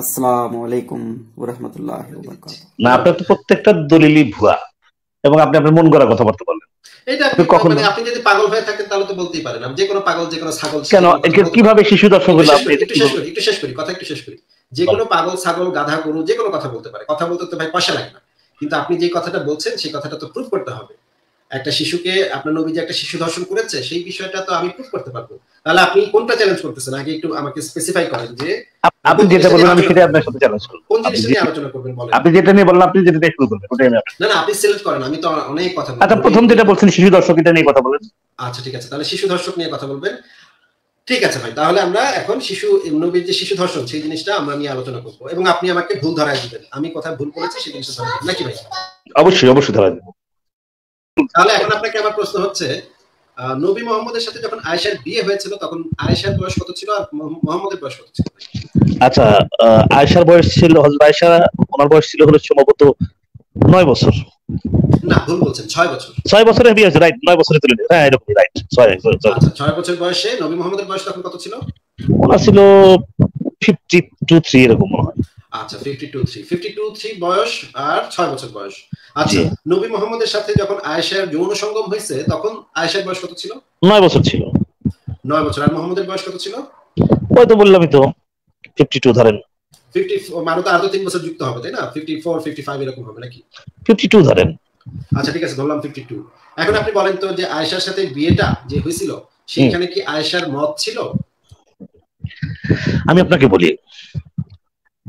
আসসালামু আলাইকুম না আপনার তো প্রত্যেকটা দলিলই ভুয়া এবং আপনি আপনার মন কথাবার্তা বলেন এটা আপনি কখন মানে আপনি যদি পাগল হয়ে থাকেন তাহলে তো বলতেই পারেন। যে কোনো পাগল যে কোনো ছাগল কেন? কীভাবে শিশু দর্শক হলো আপনি? একটু শেষ করি একটু শেষ করি কথা একটু শেষ করি। যে কোনো পাগল ছাগল গাধা গরু যে কোনো কথা বলতে পারে। কথা বলতে তো ভাই পয়সা লাগে না। কিন্তু আপনি যে কথাটা বলছেন সেই কথাটা তো প্রুফ করতে হবে। একটা শিশুকে আপনার নবী যে একটা শিশু ধর্ষণ করেছে সেই বিষয়টা তো আমি প্রুফ করতে পারব। তাহলে আপনি কোনটা চ্যালেঞ্জ করতেছেন? আগে একটু আমাকে স্পেসিফাই করেন যে আপনি যেটা বলবেন আমি সেটা আপনার সাথে চ্যালেঞ্জ করব। কোন জিনিসটা নিয়ে আলোচনা করবেন বলেন? আপনি যেটা নিয়ে বললেন আপনি যেটা শুরু করবেন ওটাই আমি না না আপনি সিলেক্ট করেন আমি তো অনেক কথা আচ্ছা প্রথম যেটা বলছেন শিশু দর্শক এটা নিয়ে কথা বলেন। আচ্ছা ঠিক আছে তাহলে শিশু দর্শক নিয়ে কথা বলবেন। ঠিক আছে ভাই তাহলে আমরা এখন শিশু নবীর যে শিশু ধর্ষণ সেই জিনিসটা আমরা নিয়ে আলোচনা করব। এবং আপনি আমাকে ভুল ধরায় দিবেন। আমি কোথায় ভুল করেছি সেই জিনিসটা ধরাই নাকি ভাই? অবশ্যই অবশ্যই ধরায় দেবো। তাহলে এখন আপনাকে আমার প্রশ্ন হচ্ছে নবী মোহাম্মদের সাথে যখন আয়েশার বিয়ে হয়েছিল তখন আয়েশার বয়স কত ছিল আর মোহাম্মদের বয়স কত ছিল? আচ্ছা আয়েশার বয়স ছিল হযরত আয়েশা ওনার বয়স ছিল হলো সম্ভবত নয় বছর। না ভুল বলছেন ছয় বছর। ছয় বছরের বিয়ে হয়েছে রাইট নয় বছরে তুলে হ্যাঁ এরকমই রাইট ছয় আচ্ছা ছয় বছর বয়সে নবী মোহাম্মদের বয়স তখন কত ছিল? ওনার ছিল ফিফটি টু থ্রি এরকম মনে হয়। আচ্ছা fifty two three fifty two three বয়স আর ছয় বছর বয়স। আচ্ছা নবী মোহাম্মদের সাথে যখন আয়েশার যৌন সঙ্গম হয়েছে তখন আয়েশার বয়স কত ছিল? নয় বছর ছিল। নয় বছর। আর মোহাম্মদের বয়স কত ছিল? ওই তো বললামই তো ফিফটি টু ধরেন। ফিফটি মানে তো আরও তিন বছর যুক্ত হবে তাই না? ফিফটি ফোর ফিফটি ফাইভ এরকম হবে নাকি? ফিফটি টু ধরেন। আচ্ছা ঠিক আছে ধরলাম ফিফটি টু এখন আপনি বলেন তো যে আয়েশার সাথে বিয়েটা যে হয়েছিল সেখানে কি আয়েশার মত ছিল? আমি আপনাকে বলি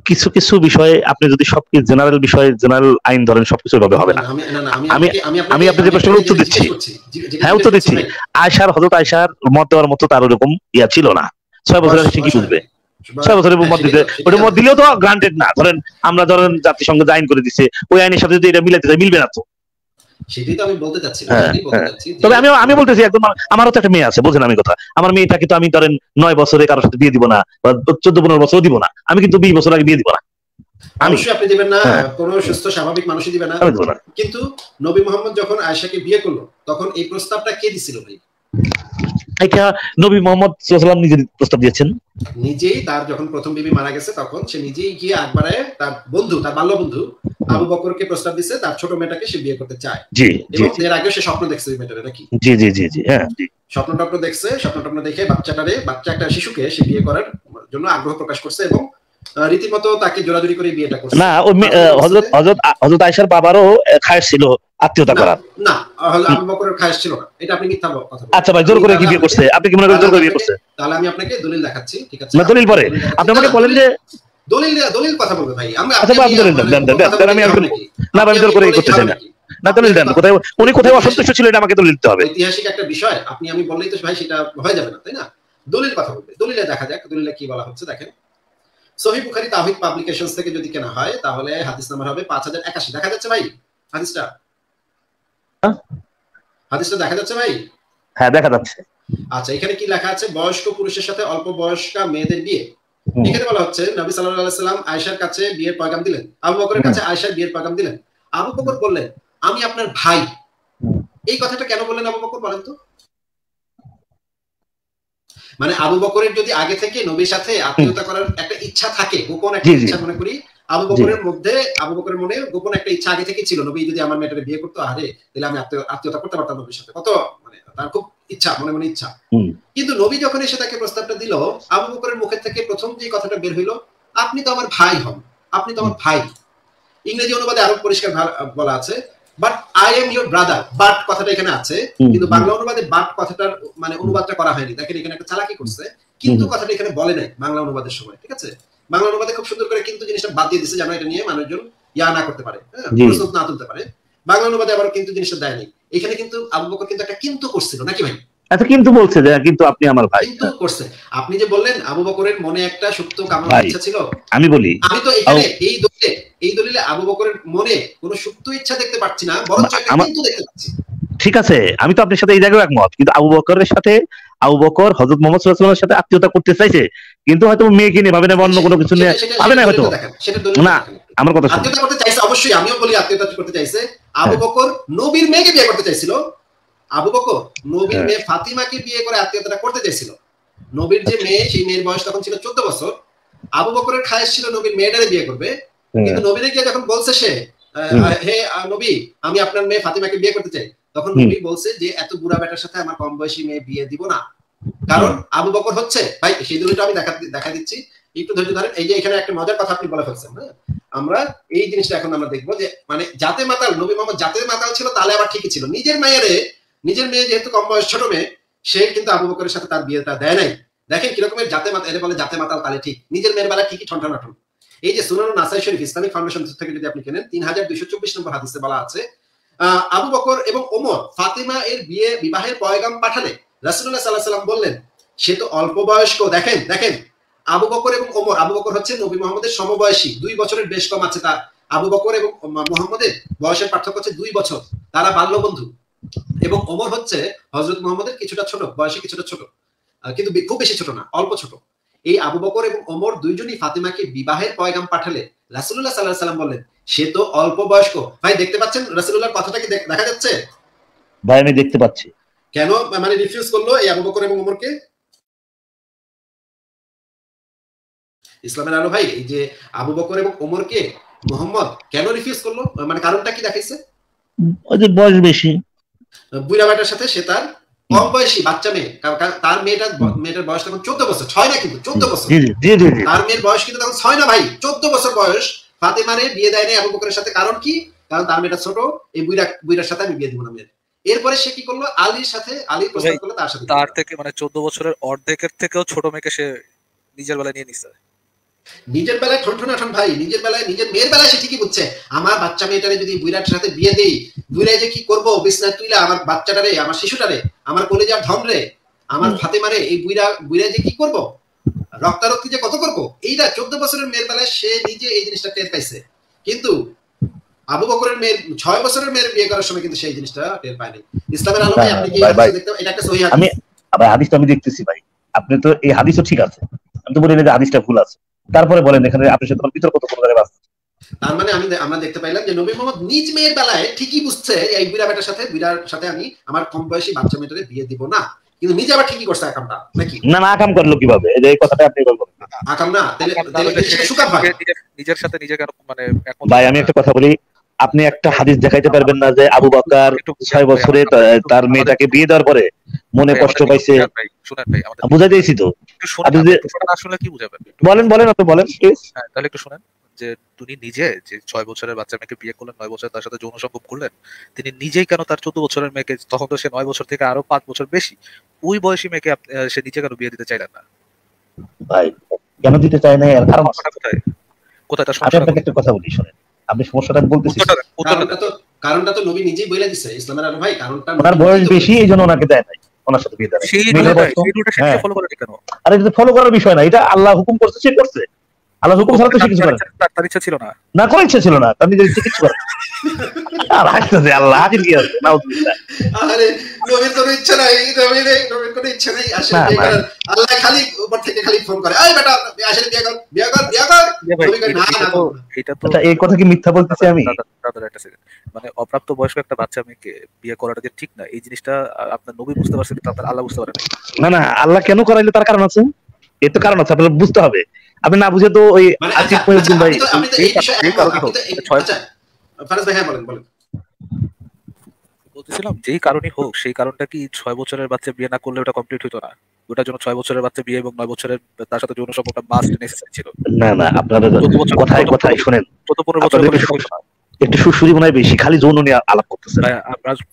কিছু কিছু বিষয়ে আপনি যদি সবকিছু জেনারেল বিষয়ে জেনারেল আইন ধরেন সবকিছু ভাবে হবে না। আমি আমি আপনি যে প্রশ্নের উত্তর দিচ্ছি। হ্যাঁ উত্তর দিচ্ছি। আয়সার হজরত আয়সার মত দেওয়ার মতো তার ওরকম ইয়া ছিল না। ছয় বছর সে কি বুঝবে? ছয় বছরের মত দিতে ওটা মত দিলেও তো গ্রান্টেড না। ধরেন আমরা ধরেন জাতিসংঘ আইন করে দিচ্ছে ওই আইনের সাথে যদি এটা মিলাতে যায় মিলবে না তো। সেটাই তো আমি বলতে চাচ্ছি তবে আমি আমি বলতেছি একদম আমারও তো একটা মেয়ে আছে বুঝেন আমি কথা। আমার মেয়েটাকে তো আমি ধরেন নয় বছরে কারোর সাথে বিয়ে দিব না বা চোদ্দ পনেরো বছর দিব না। আমি কিন্তু বিশ বছর আগে বিয়ে দিব না। আপনি দিবেন না কোনো সুস্থ স্বাভাবিক মানুষই দিবে না। কিন্তু নবী মোহাম্মদ যখন আয়েশাকে বিয়ে করল তখন এই প্রস্তাবটা কে দিছিল ভাই? এটা নবী মোহাম্মদ সাল্লাম নিজে প্রস্তাব দিয়েছেন। নিজেই তার যখন প্রথম বিবি মারা গেছে তখন সে নিজেই গিয়ে তার বন্ধু তার বাল্য বন্ধু আবু বকরকে প্রস্তাব দিছে তার ছোট মেয়েটাকে সে বিয়ে করতে চায়। জি এবং এর আগে সে স্বপ্ন দেখছে মেয়েটারে নাকি জি জি জি জি হ্যাঁ। স্বপ্ন টপ্ন দেখছে স্বপ্ন টপ্ন দেখে বাচ্চাটারে বাচ্চা একটা শিশুকে সে বিয়ে করার জন্য আগ্রহ প্রকাশ করছে এবং রীতিমতো তাকে জোরাজুরি করে বিয়েটা করছে। না হযরত হযরত হযরত আয়েশার বাবারও খায়েশ ছিল আত্মীয়তা করার। না আবু বকরের খায়েশ ছিল না। এটা আপনি মিথ্যা কথা আচ্ছা ভাই জোর করে কি বিয়ে করছে? আপনি কি মনে করেন জোর করে বিয়ে করছে? তাহলে আমি আপনাকে দলিল দেখাচ্ছি ঠিক আছে? না দলিল পরে। আপনি আমাকে বলেন যে দলিল দলিল কথা বলবে ভাই। আমরা আচ্ছা আপনি দলিল দেন দেন দেন আমি না। আমি জোর করে করতে চাই না। না। দলিল দেন। কোথায় উনি কোথায় অসন্তুষ্ট ছিল এটা আমাকে দলিল দিতে হবে। ঐতিহাসিক একটা বিষয়। আপনি আমি বললেই তো ভাই সেটা হয়ে যাবে না তাই না? দলিল কথা বলবে। দলিলে দেখা যাক দলিলে কি বলা হচ্ছে দেখেন। সহি বুখারি তাহিদ পাবলিকেশনস থেকে যদি কেনা হয় তাহলে হাদিস নাম্বার হবে পাঁচ হাজার একাশি। দেখা যাচ্ছে ভাই হাদিসটা? হাদিসটা দেখা যাচ্ছে ভাই? হ্যাঁ দেখা যাচ্ছে। আচ্ছা এখানে কি লেখা আছে? বয়স্ক পুরুষের সাথে অল্প বয়স্কা মেয়েদের বিয়ে। এখানে বলা হচ্ছে নবী সাল্লাল্লাহু সাল্লাম আয়েশার কাছে বিয়ের পয়গাম দিলেন। আবু বকরের কাছে আয়েশার বিয়ের পয়গাম দিলেন। আবু বকর বললেন আমি আপনার ভাই। এই কথাটা কেন বললেন আবু বকর বলেন তো? মানে আবু বকরের যদি আগে থেকে নবীর সাথে আত্মীয়তা করার একটা ইচ্ছা থাকে গোপন একটা ইচ্ছা মনে করি আবু বকরের মধ্যে আবু বকরের মনে গোপন একটা ইচ্ছা আগে থেকে ছিল নবী যদি আমার মেয়েটাকে বিয়ে করতো আরে তাহলে আমি আত্মীয়তা করতে পারতাম নবীর সাথে। কত মানে তার খুব ইচ্ছা মনে মনে ইচ্ছা। কিন্তু নবী যখন এসে তাকে প্রস্তাবটা দিল আবু বকরের মুখের থেকে প্রথম যে কথাটা বের হইল আপনি তো আমার ভাই হন আপনি তো আমার ভাই। ইংরেজি অনুবাদে আরও পরিষ্কার বলা আছে but I am your brother but কথাটা এখানে আছে। কিন্তু বাংলা অনুবাদে বাট কথাটার মানে অনুবাদটা করা হয়নি। দেখেন এখানে একটা চালাকি করছে। কিন্তু কথাটা এখানে বলে নাই বাংলা অনুবাদের সময় ঠিক আছে? বাংলা অনুবাদে খুব সুন্দর করে কিন্তু জিনিসটা বাদ দিয়ে দিচ্ছে যেন এটা নিয়ে মানুষজন ইয়া না করতে পারে প্রশ্ন না তুলতে পারে। বাংলা অনুবাদে আবার কিন্তু জিনিসটা দেয়নি এখানে কিন্তু আবু বকর কিন্তু একটা কিন্তু করছিল নাকি ভাই? আচ্ছা কিন্তু বলছে যে কিন্তু আপনি আমার ভাই। কিন্তু করছে। আপনি যে বললেন আবু বকরের মনে একটা সুপ্ত কামনার ইচ্ছা ছিল। আমি বলি আমি তো এখানে এই দলিলে এই দলিলে আবু বকরের মনে কোনো সুপ্ত ইচ্ছা দেখতে পাচ্ছি না বরঞ্চ একটা কিন্তু দেখতে পাচ্ছি। ঠিক আছে আমি তো আপনার সাথে এই জায়গায় একমত কিন্তু আবু বকরের সাথে আবু বকর হজরত মোহাম্মদ সাল্লাল্লাহু সাথে আত্মীয়তা করতে চাইছে কিন্তু হয়তো মেয়েকে নিয়ে ভাবে না অন্য কোনো কিছু নিয়ে ভাবে না হয়তো। না আমার কথা আত্মীয়তা করতে চাইছে অবশ্যই আমিও বলি আত্মীয়তা করতে চাইছে। আবু বকর নবীর মেয়েকে বিয়ে করতে চাইছিল আবু বকর নবীর মেয়ে ফাতিমাকে বিয়ে করে আত্মীয়তাটা করতে চাইছিল। নবীর যে মেয়ে সেই মেয়ের বয়স তখন ছিল চোদ্দ বছর। আবু বকরের খায়েশ ছিল নবীর মেয়েটারে বিয়ে করবে। কিন্তু নবীরে গিয়ে যখন বলছে সে হে নবী আমি আপনার মেয়ে ফাতিমাকে বিয়ে করতে চাই তখন নবী বলছে যে এত বুড়া বেটার সাথে আমার কম বয়সী মেয়ে বিয়ে দিব না। কারণ আবু বকর হচ্ছে ভাই সেই দলিলটা আমি দেখা দেখা দিচ্ছি। একটু ধৈর্য ধরেন এই যে এখানে একটা মজার কথা আপনি বলে ফেলছেন হ্যাঁ? আমরা এই জিনিসটা এখন আমরা দেখব যে মানে জাতে মাতাল নবী মোহাম্মদ জাতে মাতাল ছিল তাহলে আবার ঠিকই ছিল। নিজের মেয়েরে নিজের মেয়ে যেহেতু কম বয়স, ছোট মেয়ে, সে কিন্তু আবু বকরের সাথে তার বিয়েটা দেয় নাই। দেখেন কিরকমের জাতে মাতা এর বলে জাতে মাতাল তাহলে ঠিক। নিজের মেয়ের বেলা ঠিকই ঠন ঠন এই যে সুনান নাসাই শরীফ ইসলামিক ফাউন্ডেশন থেকে যদি আপনি কেনেন, তিন হাজার দুইশো চব্বিশ নম্বর হাদিসে বলা আছে আবু বকর এবং ওমর ফাতিমা এর বিয়ে বিবাহের পয়গাম পাঠালে রাসুল্লাহ সাল্লাহ সাল্লাম বললেন, সে তো অল্প বয়স্ক। দেখেন দেখেন, আবু বকর এবং ওমর, আবু বকর হচ্ছে নবী মোহাম্মদের সমবয়সী। দুই বছরের বেশ কম আছে তার। আবু বকর এবং মোহাম্মদের বয়সের পার্থক্য হচ্ছে দুই বছর। তারা বাল্য বন্ধু এবং ওমর হচ্ছে হজরত মোহাম্মদের কিছুটা ছোট বয়সে কিছুটা ছোট কিন্তু খুব বেশি ছোট না অল্প ছোট। এই আবু বকর এবং ওমর দুইজনই ফাতিমাকে বিবাহের পয়গাম পাঠালে। রাসুল্লাহ সাল্লাহ সাল্লাম বললেন সে তো অল্প বয়স্ক। ভাই দেখতে পাচ্ছেন রাসুল্লাহর কথাটা কি দেখা যাচ্ছে? ভাই আমি দেখতে পাচ্ছি। কেন? মানে রিফিউজ করল এই আবু বকর এবং ওমরকে? ইসলামের আলো ভাই এই যে আবু বকর এবং ওমরকে মোহাম্মদ কেন রিফিউজ করল? মানে কারণটা কি দেখাইছে? ওদের বয়স বেশি। বুড়া বেটার সাথে সে তার কম বয়সী বাচ্চা মেয়ে তার মেয়েটা মেয়েটার বয়স তখন চোদ্দ বছর ছয় না কিন্তু চোদ্দ বছর। তার মেয়ের বয়স কিন্তু তখন ছয় না ভাই চোদ্দ বছর বয়স। ফাতেমারে বিয়ে দেয় নাই আবু বকরের সাথে কারণ কি? কারণ তার মেয়েটা ছোট এই বুড়া বুড়ার সাথে আমি বিয়ে দিব না মেয়ের। এরপরে সে কি করল? আলীর সাথে আলী প্রস্তাব করল তার সাথে তার থেকে মানে চোদ্দ বছরের অর্ধেকের থেকেও ছোট মেয়েকে সে নিজের বেলায় নিয়ে নিচ্ছে নিজের বেলায় ঠন ঠন ভাই নিজের বেলায় নিজের মেয়ের বেলায় সে ঠিকই বুঝছে। আমার বাচ্চা মেয়েটারে যদি বুইরার সাথে বিয়ে দেই বুইরাই যে কি করব? বিছনায় তুইলা আমার বাচ্চাটারে আমার শিশুটারে আমার কলেজার ধন রে আমার ফাতে মারে এই বুইরা বুইরাই যে কি করব? রক্তারক্তি যে কত করব? এইটা চোদ্দ বছরের মেয়ের বেলায় সে নিজে এই জিনিসটা টের পাইছে। কিন্তু আবু বকরের মেয়ের ছয় বছরের মেয়ের বিয়ে করার সময় কিন্তু সেই জিনিসটা টের পায়নি। ইসলামের আলো ভাই আপনি কি দেখতে এটা একটা সহি আমি ভাই হাদিসটা আমি দেখতেছি ভাই। আপনি তো এই হাদিসও ঠিক আছে। আমি তো বলি যে হাদিসটা ভুল আছে। তারপরে বলেন এখানে আপনার সাথে বিতর্ক তো কোনো জায়গায় তার মানে আমি আমরা দেখতে পাইলাম যে নবী মোহাম্মদ নিজ মেয়ের বেলায় ঠিকই বুঝছে এই বুড়া বেটার সাথে বুড়ার সাথে আমি আমার কম বয়সী বাচ্চা মেয়েটাকে বিয়ে দিব না। কিন্তু নিজে আবার ঠিকই করছে আকামটা নাকি? না না আকাম করল কীভাবে? এই কথাটা আপনি বলবেন। আকাম না তাহলে তাহলে সুকার নিজের সাথে নিজে কেন মানে ভাই আমি একটা কথা বলি। আপনি একটা হাদিস দেখাইতে পারবেন না যে আবু বকর ছয় বছরে তার মেয়েটাকে বিয়ে দেওয়ার পরে মনে কষ্ট পাইছে। বুঝাই দিয়েছি তো। আসলে কি বুঝাবেন? বলেন বলেন আপনি বলেন হ্যাঁ তাহলে একটু শুনেন যে তিনি নিজে যে ছয় বছরের বাচ্চা মেয়েকে বিয়ে করলেন নয় বছর তার সাথে যৌন সম্ভব করলেন তিনি নিজেই কেন তার চোদ্দ বছরের মেয়েকে তখন তো সে নয় বছর থেকে আরও পাঁচ বছর বেশি ওই বয়সী মেয়েকে সে নিজে কেন বিয়ে দিতে চাইলেন না? ভাই কেন দিতে চায় না এর কারণ কোথায়? কোথায়? তার আপনাকে একটা কথা বলি শুনেন। আপনি সমস্যাটা বলতেছি। কারণটা তো কারণটা তো নবী নিজেই বলে দিছে ইসলামের আলো ভাই কারণটা ওনার বয়স বেশি এই জন্য ওনাকে দেয় নাই ওনার সাথে বিয়ে দেয় আরে এটা ফলো করার বিষয় না এটা আল্লাহ হুকুম করছে সে করছে। আল্লাহ হুকুম ছাড়া তো সে কিছু করে তার ইচ্ছা ছিল না। না কোনো ইচ্ছা ছিল না। তার নিজের ইচ্ছা কিছু করে আর হাসতেছে আল্লাহ হাজির কি আছে? নাউজুবিল্লাহ আরে নবীর কোনো ইচ্ছা নাই নবীর নবীর কোনো ইচ্ছা নাই আসলে আল্লাহ খালি উপর থেকে খালি ফোন করে এই বেটা আসলে বিয়ে কর বিয়ে কর বিয়ে কর। এটা তো এই কথা কি মিথ্যা বলতেছি আমি? মানে অপ্রাপ্ত বয়স্ক একটা বাচ্চা মেয়েকে বিয়ে করাটা যে ঠিক না এই জিনিসটা আপনার নবী বুঝতে পারছেন আপনার আল্লাহ বুঝতে পারেন না না আল্লাহ কেন করাইলে তার কারণ আছে? এর তো কারণ আছে আপনার বুঝতে হবে। আপনি না বুঝে তো ওই আসিফ মহিউদ্দিন ভাই। বলতেছিলাম যেই কারণই হোক সেই কারণটা কি ছয় বছরের বাচ্চা বিয়ে না করলে ওটা কমপ্লিট হতো না? ওটার জন্য ছয় বছরের বাচ্চা বিয়ে এবং নয় বছরের তার সাথে যৌন সম্পর্কটা মাস্ট নেসেসারি ছিল। না না আপনারা কথায় কথায় শুনেন। চোদ্দ পনেরো বছর একটু সুশুরি মনে হয় বেশি খালি যৌন নিয়ে আলাপ করতেছে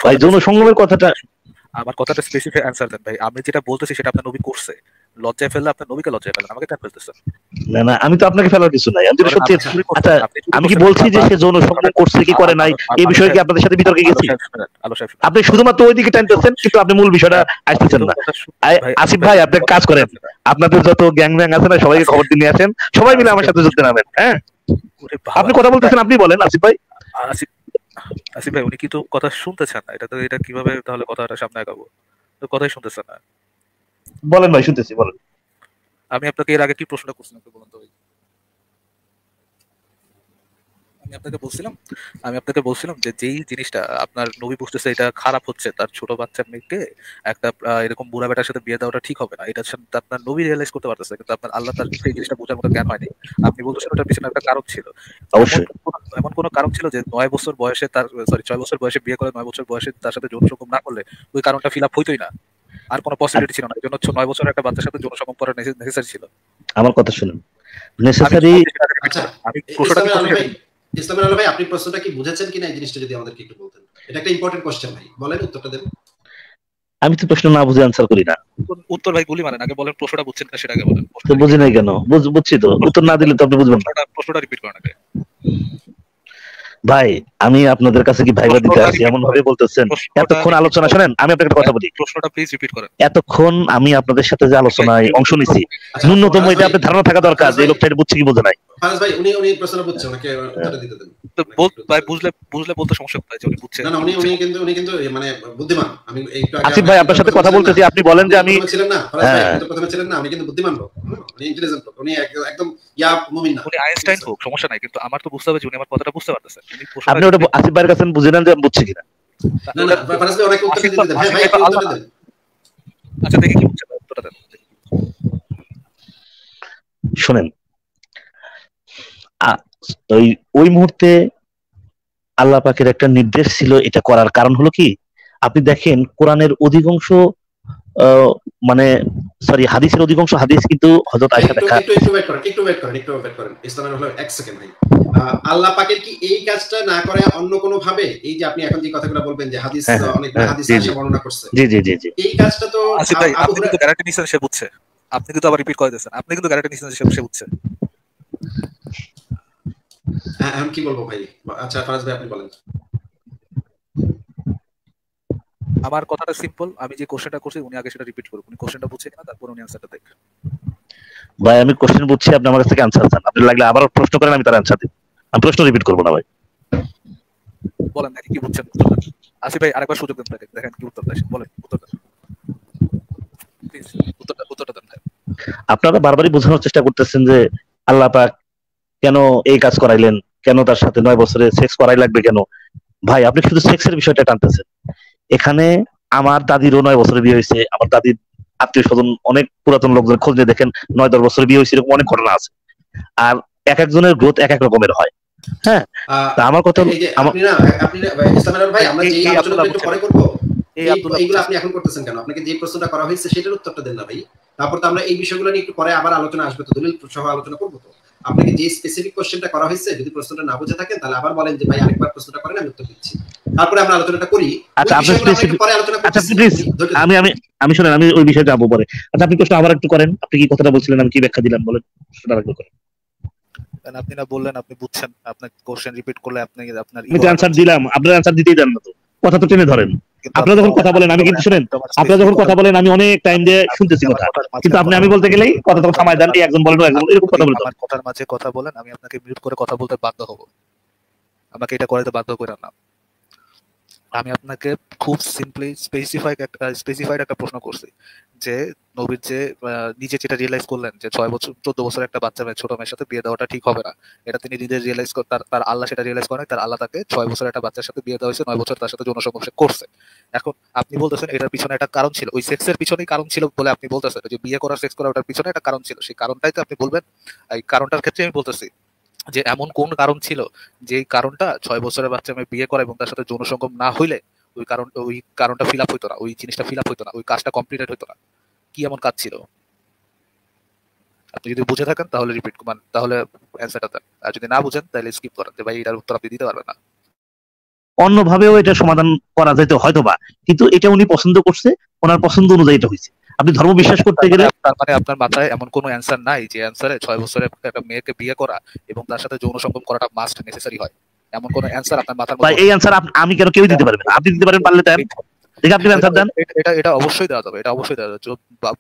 ভাই যৌন সঙ্গমের কথাটা আমার কথাটা স্পেসিফিক অ্যান্সার দেন ভাই। আমি যেটা বলতেছি সেটা আপনার নবী করছে। লজ্জায় ফেললে আপনার নবীকে লজ্জায় ফেলেন আমাকে কেন ফেলতেছেন না না আমি তো আপনাকে ফেলার কিছু নাই। আমি সত্যি আচ্ছা আমি কি বলছি যে সে যৌন সম্পর্ক করছে কি করে নাই? এই বিষয়ে কি আপনাদের সাথে বিতর্কে গেছি? আপনি শুধুমাত্র ওই দিকে টানতেছেন কিন্তু আপনি মূল বিষয়টা আসতেছেন না। আসিফ ভাই আপনি কাজ করেন। আপনাদের যত গ্যাং ব্যাং আছে না সবাইকে খবর দিয়ে আসেন। সবাই মিলে আমার সাথে যুক্ত নামেন হ্যাঁ? আপনি কথা বলতেছেন আপনি বলেন আসিফ ভাই। আসিফ আসিফ ভাই উনি কি তো কথা শুনতেছেন না। এটা তো এটা কীভাবে তাহলে কথাটা সামনে আগাবো? তো কথাই শুনতেছেন না। বলেন ভাই শুনতেছি বলেন। আমি আপনাকে এর আগে কি প্রশ্ন করছিলাম একটু বলুন তো ভাই। আমি আপনাকে বলছিলাম আমি আপনাকে বলছিলাম যে যেই জিনিসটা আপনার নবী বুঝতেছে এটা খারাপ হচ্ছে তার ছোট মেয়েকে একটা এরকম বুড়া বেটার সাথে বিয়ে দেওয়াটা ঠিক হবে না। এটা আপনার নবী রিয়েলাইজ করতে পারতেছে কিন্তু আপনার আল্লাহ তার সেই জিনিসটা বোঝার মতো জ্ঞান হয়নি। আপনি বলতেছেন ওটার পিছনে একটা কারণ ছিল। এমন কোনো কারণ ছিল যে নয় বছর বয়সে তার সরি ছয় বছর বয়সে বিয়ে করে নয় বছর বয়সে তার সাথে যৌন না করলে ওই কারণটা ফিল আপ হইতোই না। আর কোনো পসিবিলিটি ছিল না। এই জন্য নয় বছরের একটা বাচ্চার সাথে যৌন সঙ্গম করার নেসেসারি ছিল। আমার কথা শুনুন। নেসেসারি আমি প্রশ্নটা ইসলামের আলো ভাই আপনি প্রশ্নটা কি বুঝেছেন কিনা এই জিনিসটা যদি আমাদেরকে একটু বলতেন? এটা একটা ইম্পর্টেন্ট কোশ্চেন ভাই। বলেন উত্তরটা দেন। আমি তো প্রশ্ন না বুঝে আনসার করি না। উত্তর ভাই গুলি মারেন। আগে বলেন প্রশ্নটা বুঝছেন না সেটা আগে বলেন। বুঝি নাই কেন? বুঝছি তো। উত্তর না দিলে তো আপনি বুঝবেন না। প্রশ্নটা রিপিট করেন আগে। ভাই আমি আপনাদের কাছে কি ভাইবা দিতে আসি? এমন ভাবে বলতেছেন। এতক্ষণ আলোচনা শুনেন আমি আপনাকে কথা বলি। প্রশ্নটা প্লিজ রিপিট করেন। এতক্ষণ আমি আপনাদের সাথে যে আলোচনায় অংশ নিছি ন্যূনতম এটা আপনার ধারণা থাকা দরকার যে লোকটা এটা বুঝছে কি বোঝে নাই। ভাই উনি উনি প্রশ্ন বুঝছে ওনাকে উত্তরটা দিতে দেন। ভাই বুঝলে বুঝলে বলতে সমস্যা কোথায় উনি বুঝছেন? না না উনি উনি কিন্তু উনি কিন্তু মানে বুদ্ধিমান। আমি একটু আগে আসিফ ভাই আপনার সাথে কথা বলতেছি। আপনি বলেন যে আমি ছিলেন না। ফরাজ ভাই কিন্তু প্রথমে ছিলেন না। উনি কিন্তু বুদ্ধিমান লোক। উনি ইন্টেলিজেন্ট লোক। উনি একদম ইয়া মুমিন না। উনি আইনস্টাইন হোক সমস্যা নাই। কিন্তু আমার তো বুঝতে হবে যে উনি আমার কথাটা বুঝতে পারতেছেন আপনি ওটা আসিফ ভাইয়ের কাছে বুঝে নেন যে আমি বুঝছি কিনা। না না ফরাজ ভাই অনেক উত্তর দিতে দেন। ভাই ভাই উত্তর দেন। আচ্ছা দেখি কি বুঝছেন উত্তরটা দেন। শুনেন ওই ওই মুহূর্তে আল্লাহ পাকের একটা নির্দেশ ছিল এটা করার। কারণ হলো কি? আপনি দেখেন কোরআনের অধিকাংশ মানে সরি হাদিসের অধিকাংশ হাদিস কিন্তু হযরত আয়েশা দেখা একটু একটু ওয়েট করেন একটু ওয়েট করেন একটু ওয়েট করেন। ইসলামের হলো এক সেকেন্ড ভাই। আল্লাহ পাকের কি এই কাজটা না করে অন্য কোনো ভাবে এই যে আপনি এখন যে কথাগুলো বলবেন যে হাদিস অনেক হাদিস আয়েশা বর্ণনা করছে। জি জি জি জি। এই কাজটা তো ভাই আপনি কিন্তু গ্যারান্টি নিছেন সে বুঝছে। আপনি কিন্তু আবার রিপিট করে দিয়েছেন। আপনি কিন্তু গ্যারান্টি নিছেন সে বুঝছে। হ্যাঁ এখন কি বলব ভাই? আচ্ছা ফারাজ ভাই আপনি বলেন। আমার কথাটা সিম্পল আমি যে কোশ্চেনটা করছি উনি আগে সেটা রিপিট করুন উনি কোশ্চেনটা বুঝছে কিনা তারপর উনি আনসারটা দেখ ভাই আমি কোশ্চেন বুঝছি আপনি আমার কাছ থেকে আনসার চান। আপনি লাগলে আবার প্রশ্ন করেন আমি তার আনসার দিই। আমি প্রশ্ন রিপিট করব না ভাই। বলেন নাকি কি বুঝছেন আসিফ ভাই আরেকবার সুযোগ দেন দেখেন কি উত্তর দেয় বলেন উত্তর দেন প্লিজ উত্তরটা উত্তরটা দেন আপনারা বারবারই বোঝানোর চেষ্টা করতেছেন যে আল্লাহ পাক কেন এই কাজ করাইলেন? কেন তার সাথে নয় বছরে সেক্স করাই লাগবে কেন? ভাই আপনি শুধু সেক্সের বিষয়টা টানতেছেন। এখানে আমার দাদিরও নয় বছরে বিয়ে হয়েছে আমার দাদির আত্মীয় স্বজন অনেক পুরাতন লোকজন খোঁজ নিয়ে দেখেন নয় দশ বছরে বিয়ে হয়েছে এরকম অনেক ঘটনা আছে। আর এক একজনের গ্রোথ এক এক রকমের হয়। হ্যাঁ? তা আমার কথা আপনি না আপনি ভাই আমরা যে আলোচনা একটু পরে করব। এইগুলো আপনি এখন করতেছেন কেন? আপনাকে যে প্রশ্নটা করা হয়েছে সেটার উত্তরটা দেন না ভাই। তারপর তো আমরা এই বিষয়গুলো নিয়ে একটু পরে আবার আলোচনা আসবে তো দলিল সহ আলোচনা করব তো। আপনাকে যে স্পেসিফিক কোশ্চেনটা করা হয়েছে যদি প্রশ্নটা না বুঝে থাকেন তাহলে আবার বলেন যে ভাই আরেকবার প্রশ্নটা করেন আমি উত্তর দিচ্ছি। তারপরে আমরা আলোচনাটা করি। আচ্ছা আপনি পরে আলোচনা আচ্ছা প্লিজ আমি আমি আমি শুনেন আমি ওই বিষয়ে যাব পরে। আচ্ছা আপনি প্রশ্ন আবার একটু করেন। আপনি কি কথাটা বলছিলেন আমি কি ব্যাখ্যা দিলাম বলেন। সেটা আরেকবার করেন। আপনি না বললেন আপনি বুঝছেন। আপনার কোশ্চেন রিপিট করলে আপনি আপনার আমি আনসার দিলাম। আপনার আনসার দিতেই দেন না তো। কথা তো টেনে ধরেন। আপনারা যখন কথা বলেন আমি কিন্তু শুনেন আপনারা যখন কথা বলেন আমি অনেক টাইম দিয়ে শুনতেছি কথা। কিন্তু আপনি আমি বলতে গেলেই কথা তখন সময় দেন একজন বলেন একজন এরকম কথা বলতে আমার কথার মাঝে কথা বলেন আমি আপনাকে মিউট করে কথা বলতে বাধ্য হব। আমাকে এটা করাতে বাধ্য করে না। আমি আপনাকে খুব সিম্পলি স্পেসিফাইড একটা স্পেসিফাইড একটা প্রশ্ন করছি। যে নবীর যে নিজে যেটা রিয়েলাইজ করলেন যে ছয় বছর, চোদ্দ বছর একটা বাচ্চা মেয়ে, ছোট মেয়ের সাথে বিয়ে দেওয়াটা ঠিক হবে না। এটা তিনি নিজে রিয়েলাইজ তার তার আল্লাহ সেটা রিয়েলাইজ করেন, তার আল্লাহ তাকে ছয় বছর একটা বাচ্চার সাথে বিয়ে দেওয়া হয়েছে, নয় বছর তার সাথে যৌনসঙ্গম সে করছে। এখন আপনি বলতেছেন এটার পিছনে একটা কারণ ছিল, ওই সেক্সের পিছনেই কারণ ছিল বলে আপনি বলতেছেন, যে বিয়ে করার সেক্স করা ওটার পিছনে একটা কারণ ছিল। সেই কারণটাই তো আপনি বলবেন। এই কারণটার ক্ষেত্রে আমি বলতেছি যে এমন কোন কারণ ছিল যে কারণটা ছয় বছরের বাচ্চা মেয়ে বিয়ে করা এবং তার সাথে যৌনসঙ্গম না হইলে ওই কারণ ওই কারণটা ফিল আপ হইতো না ওই জিনিসটা ফিল আপ হইতো না ওই কাজটা কমপ্লিটেড হইতো না। কি এমন কাজ ছিল? আপনি যদি বুঝে থাকেন তাহলে রিপিট মানে তাহলে অ্যান্সারটা দেন। আর যদি না বুঝেন তাহলে স্কিপ করেন ভাই এটার উত্তর আপনি দিতে পারবেন না। অন্যভাবেও এটা সমাধান করা যেতে হয়তো বা কিন্তু এটা উনি পছন্দ করছে ওনার পছন্দ অনুযায়ী এটা হয়েছে। আপনি ধর্ম বিশ্বাস করতে গেলে তার মানে আপনার মাথায় এমন কোনো অ্যান্সার নাই যে অ্যান্সারে ছয় বছরের একটা মেয়েকে বিয়ে করা এবং তার সাথে যৌন সঙ্গম করাটা মাস্ট নেসেসারি হয়। এমন কোন অ্যানসার আপনার মাথার মধ্যে এই অ্যান্সার আমি কেন কেউ দিতে পারবেন আপনি দিতে পারেন পারলে তাই দেখি আপনি অ্যান্সার দেন এটা এটা অবশ্যই দেওয়া যাবে এটা অবশ্যই দেওয়া যাবে।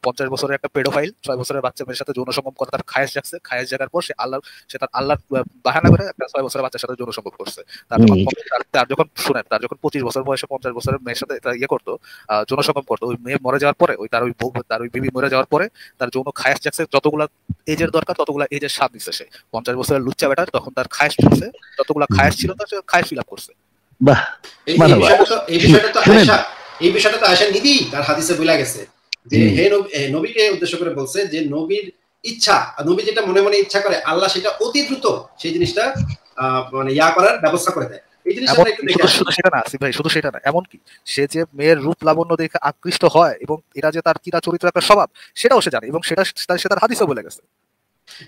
পঞ্চাশ বছরের একটা পেডোফাইল ছয় বছরের বাচ্চা মেয়ের সাথে যৌন করে তার খায়েস যাচ্ছে খায়েস জাগার পর সে আল্লাহ সে তার আল্লাহ বাহানা করে একটা ছয় বছরের বাচ্চার সাথে যৌন সঙ্গম করছে। তার যখন তার যখন শুনেন তার যখন পঁচিশ বছর বয়সে পঞ্চাশ বছরের মেয়ের সাথে ইয়ে করতো যৌন সঙ্গম করতো ওই মেয়ে মরে যাওয়ার পরে ওই তার ওই তার ওই বিবি মরে যাওয়ার পরে তার যৌন খায়েস যাচ্ছে যতগুলা এজের দরকার ততগুলা এজের স্বাদ দিচ্ছে সে। পঞ্চাশ বছরের লুচ্চা বেটার তখন তার খায়েস চলছে যতগুলা খায়েস ছিল তার খায়েস ফিল আপ করছে। বাহ এই বিষয়টা তো আয়সা এই বিষয়টা তো আয়সা নিবি তার হাদিসে বলে গেছে যে হে নবীকে উদ্দেশ্য করে বলছে যে নবীর ইচ্ছা নবী যেটা মনে মনে ইচ্ছা করে আল্লাহ সেটা অতি দ্রুত সেই জিনিসটা মানে ইয়া করার ব্যবস্থা করে দেয়। শুধু সেটা না ভাই শুধু সেটা না এমনকি সে যে মেয়ের রূপ লাবণ্য দেখে আকৃষ্ট হয় এবং এটা যে তার কিরা চরিত্র একটা স্বভাব সেটাও সে জানে এবং সেটা সে তার হাদিসও বলে গেছে।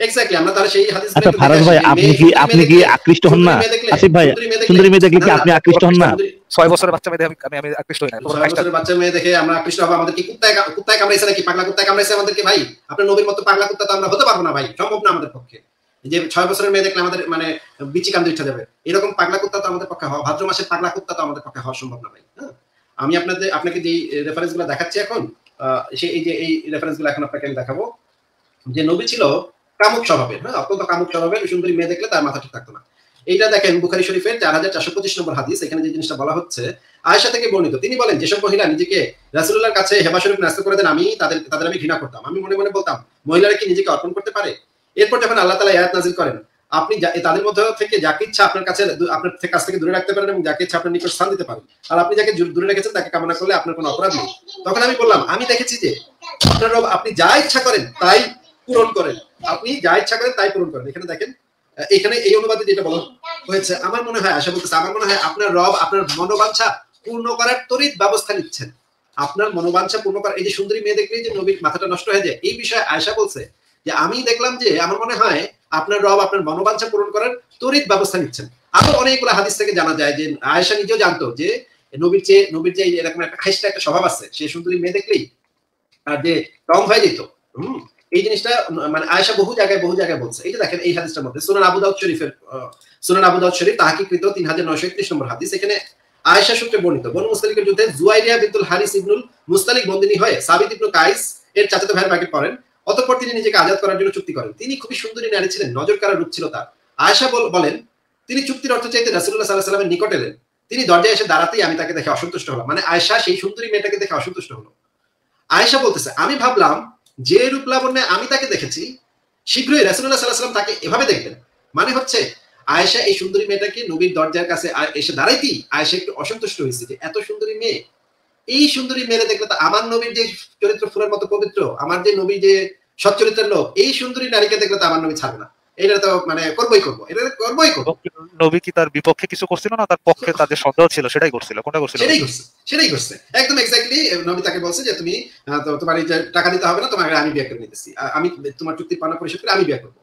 এক্স্যাক্টলি আমরা তাহলে সেই হাদিস আচ্ছা ফারাজ ভাই আপনি কি আপনি কি আকৃষ্ট হন না? আসিফ ভাই সুন্দরী মেয়ে দেখলে কি আপনি আকৃষ্ট হন না? ছয় বছরের বাচ্চা মেয়ে আমি আমি আকৃষ্ট হই না। ছয় বছরের বাচ্চা মেয়ে দেখে আমরা আকৃষ্ট হব। আমাদের কি কুত্তায় কুত্তায় কামড়াইছে নাকি? পাগলা কুত্তায় কামড়াইছে আমাদেরকে ভাই? আপনার নবীর মতো পাগলা কুত্তা তো আমরা হতে পারব না ভাই। সম্ভব না আমাদের পক্ষে। যে ছয় বছরের মেয়ে দেখলে আমাদের মানে বিচি কান্দে উঠে যাবে। এরকম পাগলা কুত্তা তো আমাদের পক্ষে হওয়া ভাদ্র মাসের পাগলা কুত্তা তো আমাদের পক্ষে হওয়া সম্ভব না ভাই। হ্যাঁ? আমি আপনাদের আপনাকে যে রেফারেন্সগুলো দেখাচ্ছি এখন সেই এই যে এই রেফারেন্সগুলো এখন আপনাকে আমি দেখাবো। যে নবী ছিল কামুক স্বভাবের হ্যাঁ? অত্যন্ত কামুক স্বভাবের, সুন্দরী মেয়ে দেখলে তার মাথা ঠিক থাকতো না। এইটা দেখেন বুখারি শরীফের চার হাজার চারশো পঁচিশ নম্বর হাদিস, এখানে যে জিনিসটা বলা হচ্ছে আয়সা থেকে বর্ণিত। তিনি বলেন, যেসব মহিলা নিজেকে রাসুল্লাহর কাছে হেবা শরীফ ন্যস্ত করে দেন, আমি তাদের তাদের আমি ঘৃণা করতাম। আমি মনে মনে বলতাম, মহিলারা কি নিজেকে অর্পণ করতে পারে? এরপর যখন আল্লাহ তালা ইয়াত নাজিল করেন, আপনি তাদের মধ্যে থেকে যাকে ইচ্ছা আপনার কাছে আপনার কাছ থেকে দূরে রাখতে পারেন এবং যাকে ইচ্ছা আপনার নিকট স্থান দিতে পারেন। আর আপনি যাকে দূরে রেখেছেন তাকে কামনা করলে আপনার কোনো অপরাধ নেই। তখন আমি বললাম, আমি দেখেছি যে আপনার আপনি যা ইচ্ছা করেন তাই পূরণ করেন। আপনি যা ইচ্ছা করেন তাই পূরণ করেন। এখানে দেখেন এখানে এই অনুবাদে যেটা বলা হয়েছে, আমার মনে হয়, আশা বলতেছে আমার মনে হয় আপনার রব আপনার মনোবাঞ্ছা পূর্ণ করার তরিত ব্যবস্থা নিচ্ছেন। আপনার মনোবাঞ্ছা পূর্ণ করার এই যে সুন্দরী মেয়ে দেখলে যে নবীর মাথাটা নষ্ট হয়ে যায়, এই বিষয়ে আয়সা বলছে যে, আমি দেখলাম যে, আমার মনে হয় আপনার রব আপনার মনোবাঞ্ছা পূরণ করার তরিত ব্যবস্থা নিচ্ছেন। আরও অনেকগুলো হাদিস থেকে জানা যায় যে, আয়েশা নিজেও জানতো যে, নবীর চেয়ে নবীর যে এরকম একটা খাইস্টা একটা স্বভাব আছে, সে সুন্দরী মেয়ে দেখলেই আর যে রং হয়ে যেত। হম এই জিনিসটা মানে আয়েশা বহু জায়গায় বহু জায়গায় বলছে। যে দেখেন, এই হাদিসটার মধ্যে, সুনান আবু দাউদ শরীফের সুনান আবু দাউদ শরীফ তাহাকিকৃত তিন হাজার নয়শো একত্রিশ নম্বর হাদিস। এখানে আয়েশা সূত্রে বর্ণিত, বনু মুস্তালিকের যুদ্ধে জুয়াইরিয়া বিদ্দুল হারিস ইবনুল মুস্তালিক বন্দিনী হয়ে সাবিত ইবনু কাইস এর চাচাতো ভাইয়ের বাকি পড়েন। অতঃপর তিনি নিজেকে আজাদ করার জন্য চুক্তি করেন। তিনি খুবই সুন্দরী নারী ছিলেন নজর কারা রূপ ছিল তার। আয়েশা বলেন, তিনি চুক্তির অর্থ চাইতে রাসুল্লাহ সাল্লাহ সাল্লামের নিকট এলেন। তিনি দরজায় এসে দাঁড়াতেই আমি তাকে দেখে অসন্তুষ্ট হলাম। মানে আয়েশা সেই সুন্দরী মেয়েটাকে দেখে অসন্তুষ্ট হলো। আয়েশা বলতেছে, আমি ভাবলাম যে রূপ লাবণ্যে আমি তাকে দেখেছি, শীঘ্রই রাসুল্লাহ সাল্লাহ তাকে এভাবে দেখবেন। মানে হচ্ছে, আয়েশা, এই সুন্দরী মেয়েটাকে নবীর দরজার কাছে এসে দাঁড়াইতেই আয়েশা একটু অসন্তুষ্ট হয়েছে যে, এত সুন্দরী মেয়ে, এই সুন্দরী মেয়ে দেখলে তো আমার নবীর যে চরিত্র ফুলের মতো পবিত্র, আমার যে নবী যে সচ্চরিত্রের লোক, এই সুন্দরী নারীকে দেখলে তো আমার নবী ছাড়বে না। এটা তো মানে করবোই করব এটা করবোই করব। নবী কি তার বিপক্ষে কিছু করছিল না? তার পক্ষে তাদের সন্দেহ ছিল সেটাই করছিল। কোনটা করছিল সেটাই করছে সেটাই করছে। একদম এক্স্যাক্টলি নবী তাকে বলছে যে তুমি তোমার এই টাকা দিতে হবে না তোমাকে আমি বিয়ে করে নিতেছি। আমি তোমার চুক্তি পানা পরিশোধ করে আমি বিয়ে করব।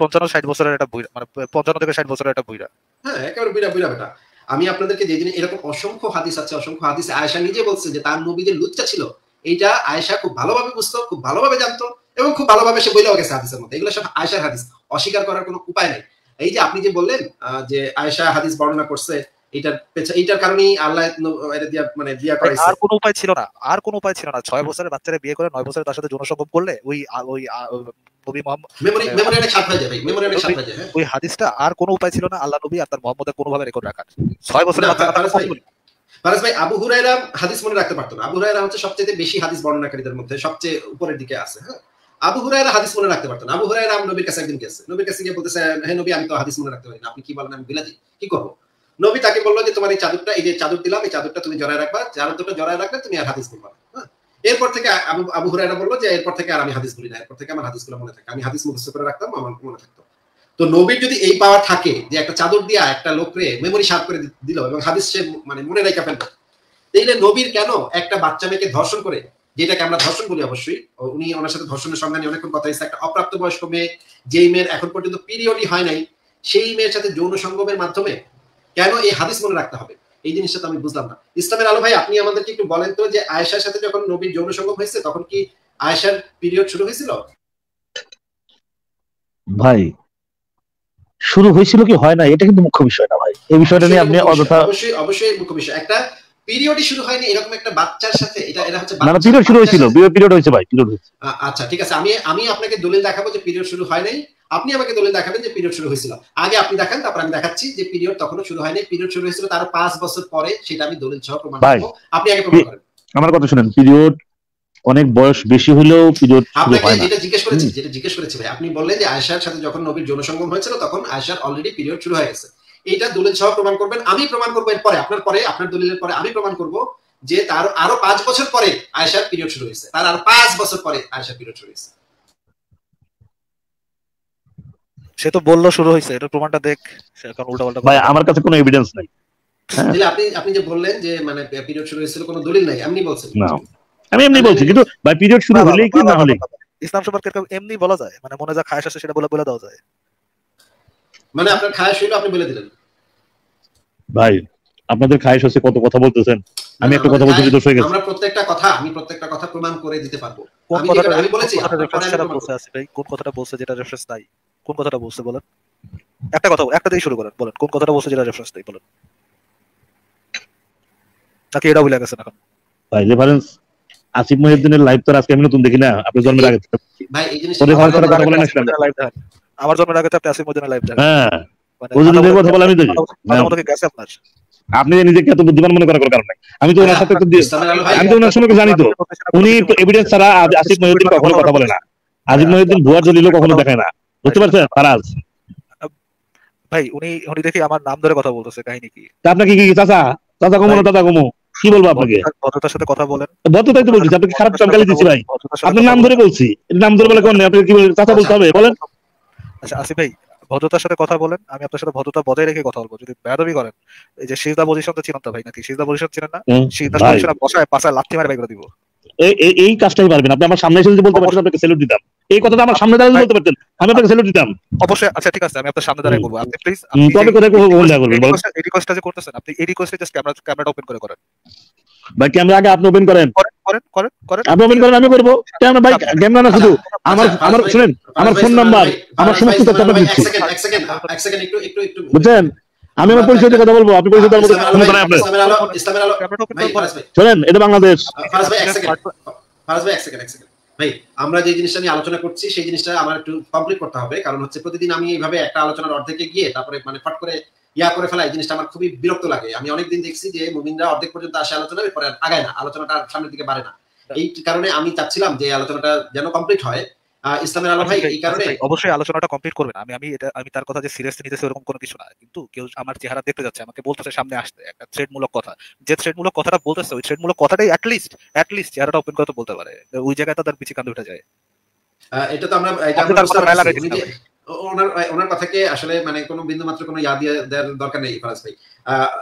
পঞ্চান্ন ষাট বছরের একটা মানে পঞ্চান্ন থেকে ষাট বছরের একটা বুইরা হ্যাঁ একেবারে বুইরা বুইরা বেটা। আমি আপনাদেরকে যে জিনিস এরকম অসংখ্য হাদিস আছে অসংখ্য হাদিস আয়েশা নিজে বলছে যে তার নবী যে লুচ্চা ছিল। এইটা আয়েশা খুব ভালোভাবে বুঝতো খুব ভালোভাবে জানতো এবং খুব ভালোভাবে সে বইলেও গেছে হাদিসের মধ্যে। এগুলো সব আয়েশার হাদিস। অস্বীকার করার কোনো উপায় নেই। এই যে আপনি যে বললেন যে আয়েশা হাদিস বর্ণনা করছে এইটার কারণেই আল্লাহ দিয়া মানে করাইছে। আর কোনো উপায় ছিল না। আর কোনো উপায় ছিল না। ছয় বছরের বাচ্চারা বিয়ে করে নয় বছরের তার সাথে যৌনসঙ্গম করলে ওই ওই নবী মোহাম্মদ ওই হাদিসটা আর কোনো উপায় ছিল না। আল্লাহ নবী আর তার মোহাম্মদের কোনোভাবে রেকর্ড রাখার। ছয় বছরের বাচ্চা ফারাজ ভাই, আবু হুরাইরা হাদিস মনে রাখতে পারতো না। আবু হুরাইরা হচ্ছে সবচেয়ে বেশি হাদিস বর্ণনাকারীদের মধ্যে সবচেয়ে উপরের দিকে আছে হ্যাঁ? আবু হুরাইরা হাদিস মনে রাখতে পারতো না। আবু হুরাইরা নবীর কাছে একদিন গেছে। নবীর কাছে গিয়ে বলতেছে হ্যাঁ নবী, আমি তো হাদিস মনে রাখতে পারি না। আপনি কি বলেন, আমি বিলাদি। কি করব? নবী তাকে বলল যে, তোমার এই চাদরটা, এই যে চাদর দিলাম, এই চাদরটা তুমি জড়ায় রাখবা। চাদরটা জড়ায় রাখলে তুমি আর হাদিস বলবা হ্যাঁ? এরপর থেকে আবু আবু হুরাইরা বলল যে, এরপর থেকে আর আমি হাদিস বলি না। এরপর থেকে আমার হাদিসগুলো মনে থাকে। আমি হাদিস মুখস্থ করে রাখতাম, আমার মনে থাকতো। তো নবীর যদি এই পাওয়ার থাকে যে একটা চাদর দিয়া একটা লোকরে মেমোরি সাফ করে দিল এবং হাদিস সে মানে মনে রেখে ফেলবে তাইলে নবীর কেন একটা বাচ্চা মেয়েকে ধর্ষণ করে, যেটাকে আমরা ধর্ষণ বলি অবশ্যই উনি ওনার সাথে ধর্ষণের নিয়ে অনেকক্ষণ কথা হয়েছে, একটা অপ্রাপ্ত বয়স্ক মেয়ে, যেই মেয়ের এখন পর্যন্ত পিরিয়ডই হয় নাই, সেই মেয়ের সাথে যৌন সঙ্গমের মাধ্যমে কেন এই হাদিস মনে রাখতে হবে? এই জিনিসটা তো আমি বুঝলাম না। ইসলামের আলো ভাই, আপনি আমাদেরকে একটু বলেন তো যে আয়েশার সাথে যখন নবীর যৌন সঙ্গম হয়েছে, তখন কি আয়েশার পিরিয়ড শুরু হয়েছিল? ভাই শুরু হয়েছিল কি? হয় না এটা কিন্তু মুখ্য বিষয় না ভাই। এই বিষয়টা নিয়ে আপনি অযথা অবশ্যই অবশ্যই মুখ্য বিষয়। একটা পিরিয়ডই শুরু হয়নি এরকম একটা বাচ্চার সাথে এটা এটা হচ্ছে না পিরিয়ড শুরু হয়েছিল পিরিয়ড হয়েছে ভাই পিরিয়ড হয়েছে। আচ্ছা ঠিক আছে আমি আমি আপনাকে দলিল দেখাবো যে পিরিয়ড শুরু হয় নাই। আপনি আমাকে দলিল দেখাবেন যে পিরিয়ড শুরু হয়েছিল। আগে আপনি দেখান তারপর আমি দেখাচ্ছি যে পিরিয়ড তখনও শুরু হয়নি। পিরিয়ড শুরু হয়েছিল তার পাঁচ বছর পরে সেটা আমি দলিল সহ প্রমাণ করব। আপনি আগে প্রমাণ করেন। আমার কথা শুনেন পিরিয়ড অনেক বয়স বেশি হলেও পিরিয়ড আপনাকে যেটা জিজ্ঞেস করেছি যেটা জিজ্ঞেস করেছি ভাই আপনি বললেন যে আয়েশার সাথে যখন নবীর যৌন সঙ্গম হয়েছিল তখন আয়েশার অলরেডি পিরিয়ড শুরু হয়ে গেছে। এইটা দলিল সহ প্রমাণ করবেন আমি প্রমাণ করব এরপরে আপনার পরে আপনার দলিলের পরে আমি প্রমাণ করব যে তার আরও পাঁচ বছর পরে আয়েশার পিরিয়ড শুরু হয়েছে। তার আর পাঁচ বছর পরে আয়েশার পিরিয়ড শুরু হয়েছে। সে তো বলল শুরু হয়েছে এটা প্রমাণটা দেখ সে এখন উল্টা পাল্টা ভাই আমার কাছে কোনো এভিডেন্স নাই। তাহলে আপনি আপনি যে বললেন যে মানে পিরিয়ড শুরু হয়েছিল কোনো দলিল নাই আপনি বলছেন। না। আমি এমনি বলছি কিন্তু ভাই পিরিয়ড শুরু হলেই কি না হলে ইসলাম সম্পর্কে এমনি বলা যায় মানে মনে যা খায় আসে সেটা বলে বলে দেওয়া যায়। মানে আপনার খায় শুইলো আপনি বলে দিলেন। ভাই আপনাদের খায়েশ হচ্ছে কত কথা বলতেছেন? আমি একটা কথা বলতে দোষ হয়ে গেছে। আমরা প্রত্যেকটা কথা আমি প্রত্যেকটা কথা প্রমাণ করে দিতে পারব। কোন কথাটা আমি বলেছি কথাটা বলছে আছে ভাই? কোন কথাটা বলছে যেটা রেফারেন্স নাই? কোন কথাটা বলছে বলেন? একটা কথা একটা দিয়ে শুরু করেন বলেন কোন কথাটা বলছে যেটা রেফারেন্স নাই বলেন। নাকি এটা ভুলে গেছেন এখন? ভাই রেফারেন্স আসিফ মহিউদ্দিনের লাইভ তো আজকে আমি নতুন দেখি না। আপনি জন্মের আগে ভাই এই জিনিসটা কথা বলেন লাইভ দেখেন আমার জন্মের আগে তো আপনি আসিফ মহিউদ্দিনের লাইভ দেখেন। হ্যাঁ। ওজনের কথা বলে আমি দেখি। গেছে আপনার। আপনি নিজেকে এত বুদ্ধিমান মনে করার কারণ নাই। আমি তো ওনার সাথে তো আমি তো ওনার সঙ্গে জানি তো। উনি এভিডেন্স ছাড়া আসিফ মহিউদ্দিন কখনো কথা বলে না। আজিব মহিউদ্দিন ভুয়ার দলিল কখনো দেখায় না। বুঝতে পারছেন? ফারাজ। ভাই উনি উনি দেখি আমার নাম ধরে কথা বলতেছে কাহিনী কি? তা আপনাকে কি চাচা? চাচা কমো না চাচা কমো? কি বলব আপনাকে? ভদ্রতার সাথে কথা বলেন। ভদ্রতাই তো বলছি আপনাকে খারাপ চমকালি দিচ্ছি ভাই। আপনার নাম ধরে বলছি নাম ধরে বলে কোন আপনি কি চাচা বলতে হবে? বলেন। আচ্ছা আসিফ ভাই ভদ্রতার সাথে কথা বলেন আমি আপনার সাথে ভদ্রতা বজায় রেখে কথা বলব। যদি বেয়াদবি করেন এই যে সিজদা পজিশন তো ভাই নাকি? সিজদা পজিশন চিনেন না? সিজদা পজিশন বসায় পাশায় লাথি মারে বাইরে দিব। এই এই কাজটাই পারবেন। আপনি আমার সামনে এসে যদি বলতে পারতেন আপনাকে স্যালুট দিতাম। এই কথাটা আমার সামনে দাঁড়িয়ে বলতে পারতেন। আমি আপনাকে স্যালুট দিতাম। অবশ্যই আচ্ছা ঠিক আছে আমি আপনার সামনে দাঁড়িয়ে বলব। আপনি প্লিজ তবে কোথায় বলতে বলবেন এই রিকোয়েস্টটা যে করতেছেন আপনি এই রিকোয়েস্টে জাস্ট ক্যামেরা ক্যামেরাটা ওপেন করে করেন। ভাই ক্যামেরা আগে আপনি ওপেন করেন। করেন করেন করেন আপনি ওপেন করেন আমি করব। ক্যামেরা ভাই ক্যামেরা না শুধু। আমার আমার শুনেন আমার ফোন নাম্বার আমার সমস্ত তথ্য আপনাকে দিচ্ছি। এক সেকেন্ড এক সেকেন্ড একটু একটু একটু বুঝছেন? আমি আমার পরিচয় কথা বলব আপনি পরিচয় দেওয়ার মতো ক্ষমতা নাই আপনার শোনেন এটা বাংলাদেশ। ফারাজ ভাই এক সেকেন্ড ফারাজ ভাই এক সেকেন্ড এক সেকেন্ড ভাই আমরা যে জিনিসটা নিয়ে আলোচনা করছি সেই জিনিসটা আমার একটু কমপ্লিট করতে হবে। কারণ হচ্ছে প্রতিদিন আমি এইভাবে একটা আলোচনার অর্ধেকে গিয়ে তারপরে মানে ফট করে ইয়া করে ফেলা এই জিনিসটা আমার খুবই বিরক্ত লাগে। আমি অনেকদিন দেখছি যে মুমিনরা অর্ধেক পর্যন্ত আসে আলোচনা এরপরে আগায় না আলোচনাটা সামনের দিকে বাড়ে না। এই কারণে আমি চাচ্ছিলাম যে আলোচনাটা যেন কমপ্লিট হয়। ইসলামের আলো ভাই এই কারণে অবশ্যই আলোচনাটা কমপ্লিট করবেন। আমি আমি এটা আমি তার কথা যে সিরিয়াসলি নিতেছি এরকম কোনো কিছু না। কিন্তু কেউ আমার চেহারা দেখতে যাচ্ছে আমাকে বলতেছে সামনে আসতে একটা থ্রেডমূলক কথা। যে থ্রেডমূলক কথাটা বলতেছে ওই থ্রেডমূলক কথাটাই অ্যাটলিস্ট অ্যাটলিস্ট চেহারাটা ওপেন করতে বলতে পারে। ওই জায়গায় তার পিছিয়ে কান্দে উঠে যায়। এটা তো আমরা এটা আমরা ওনার ওনার কথাকে আসলে মানে কোনো বিন্দু মাত্র কোনো ইয়া দিয়ে দেওয়ার দরকার নেই ফরাজ ভাই।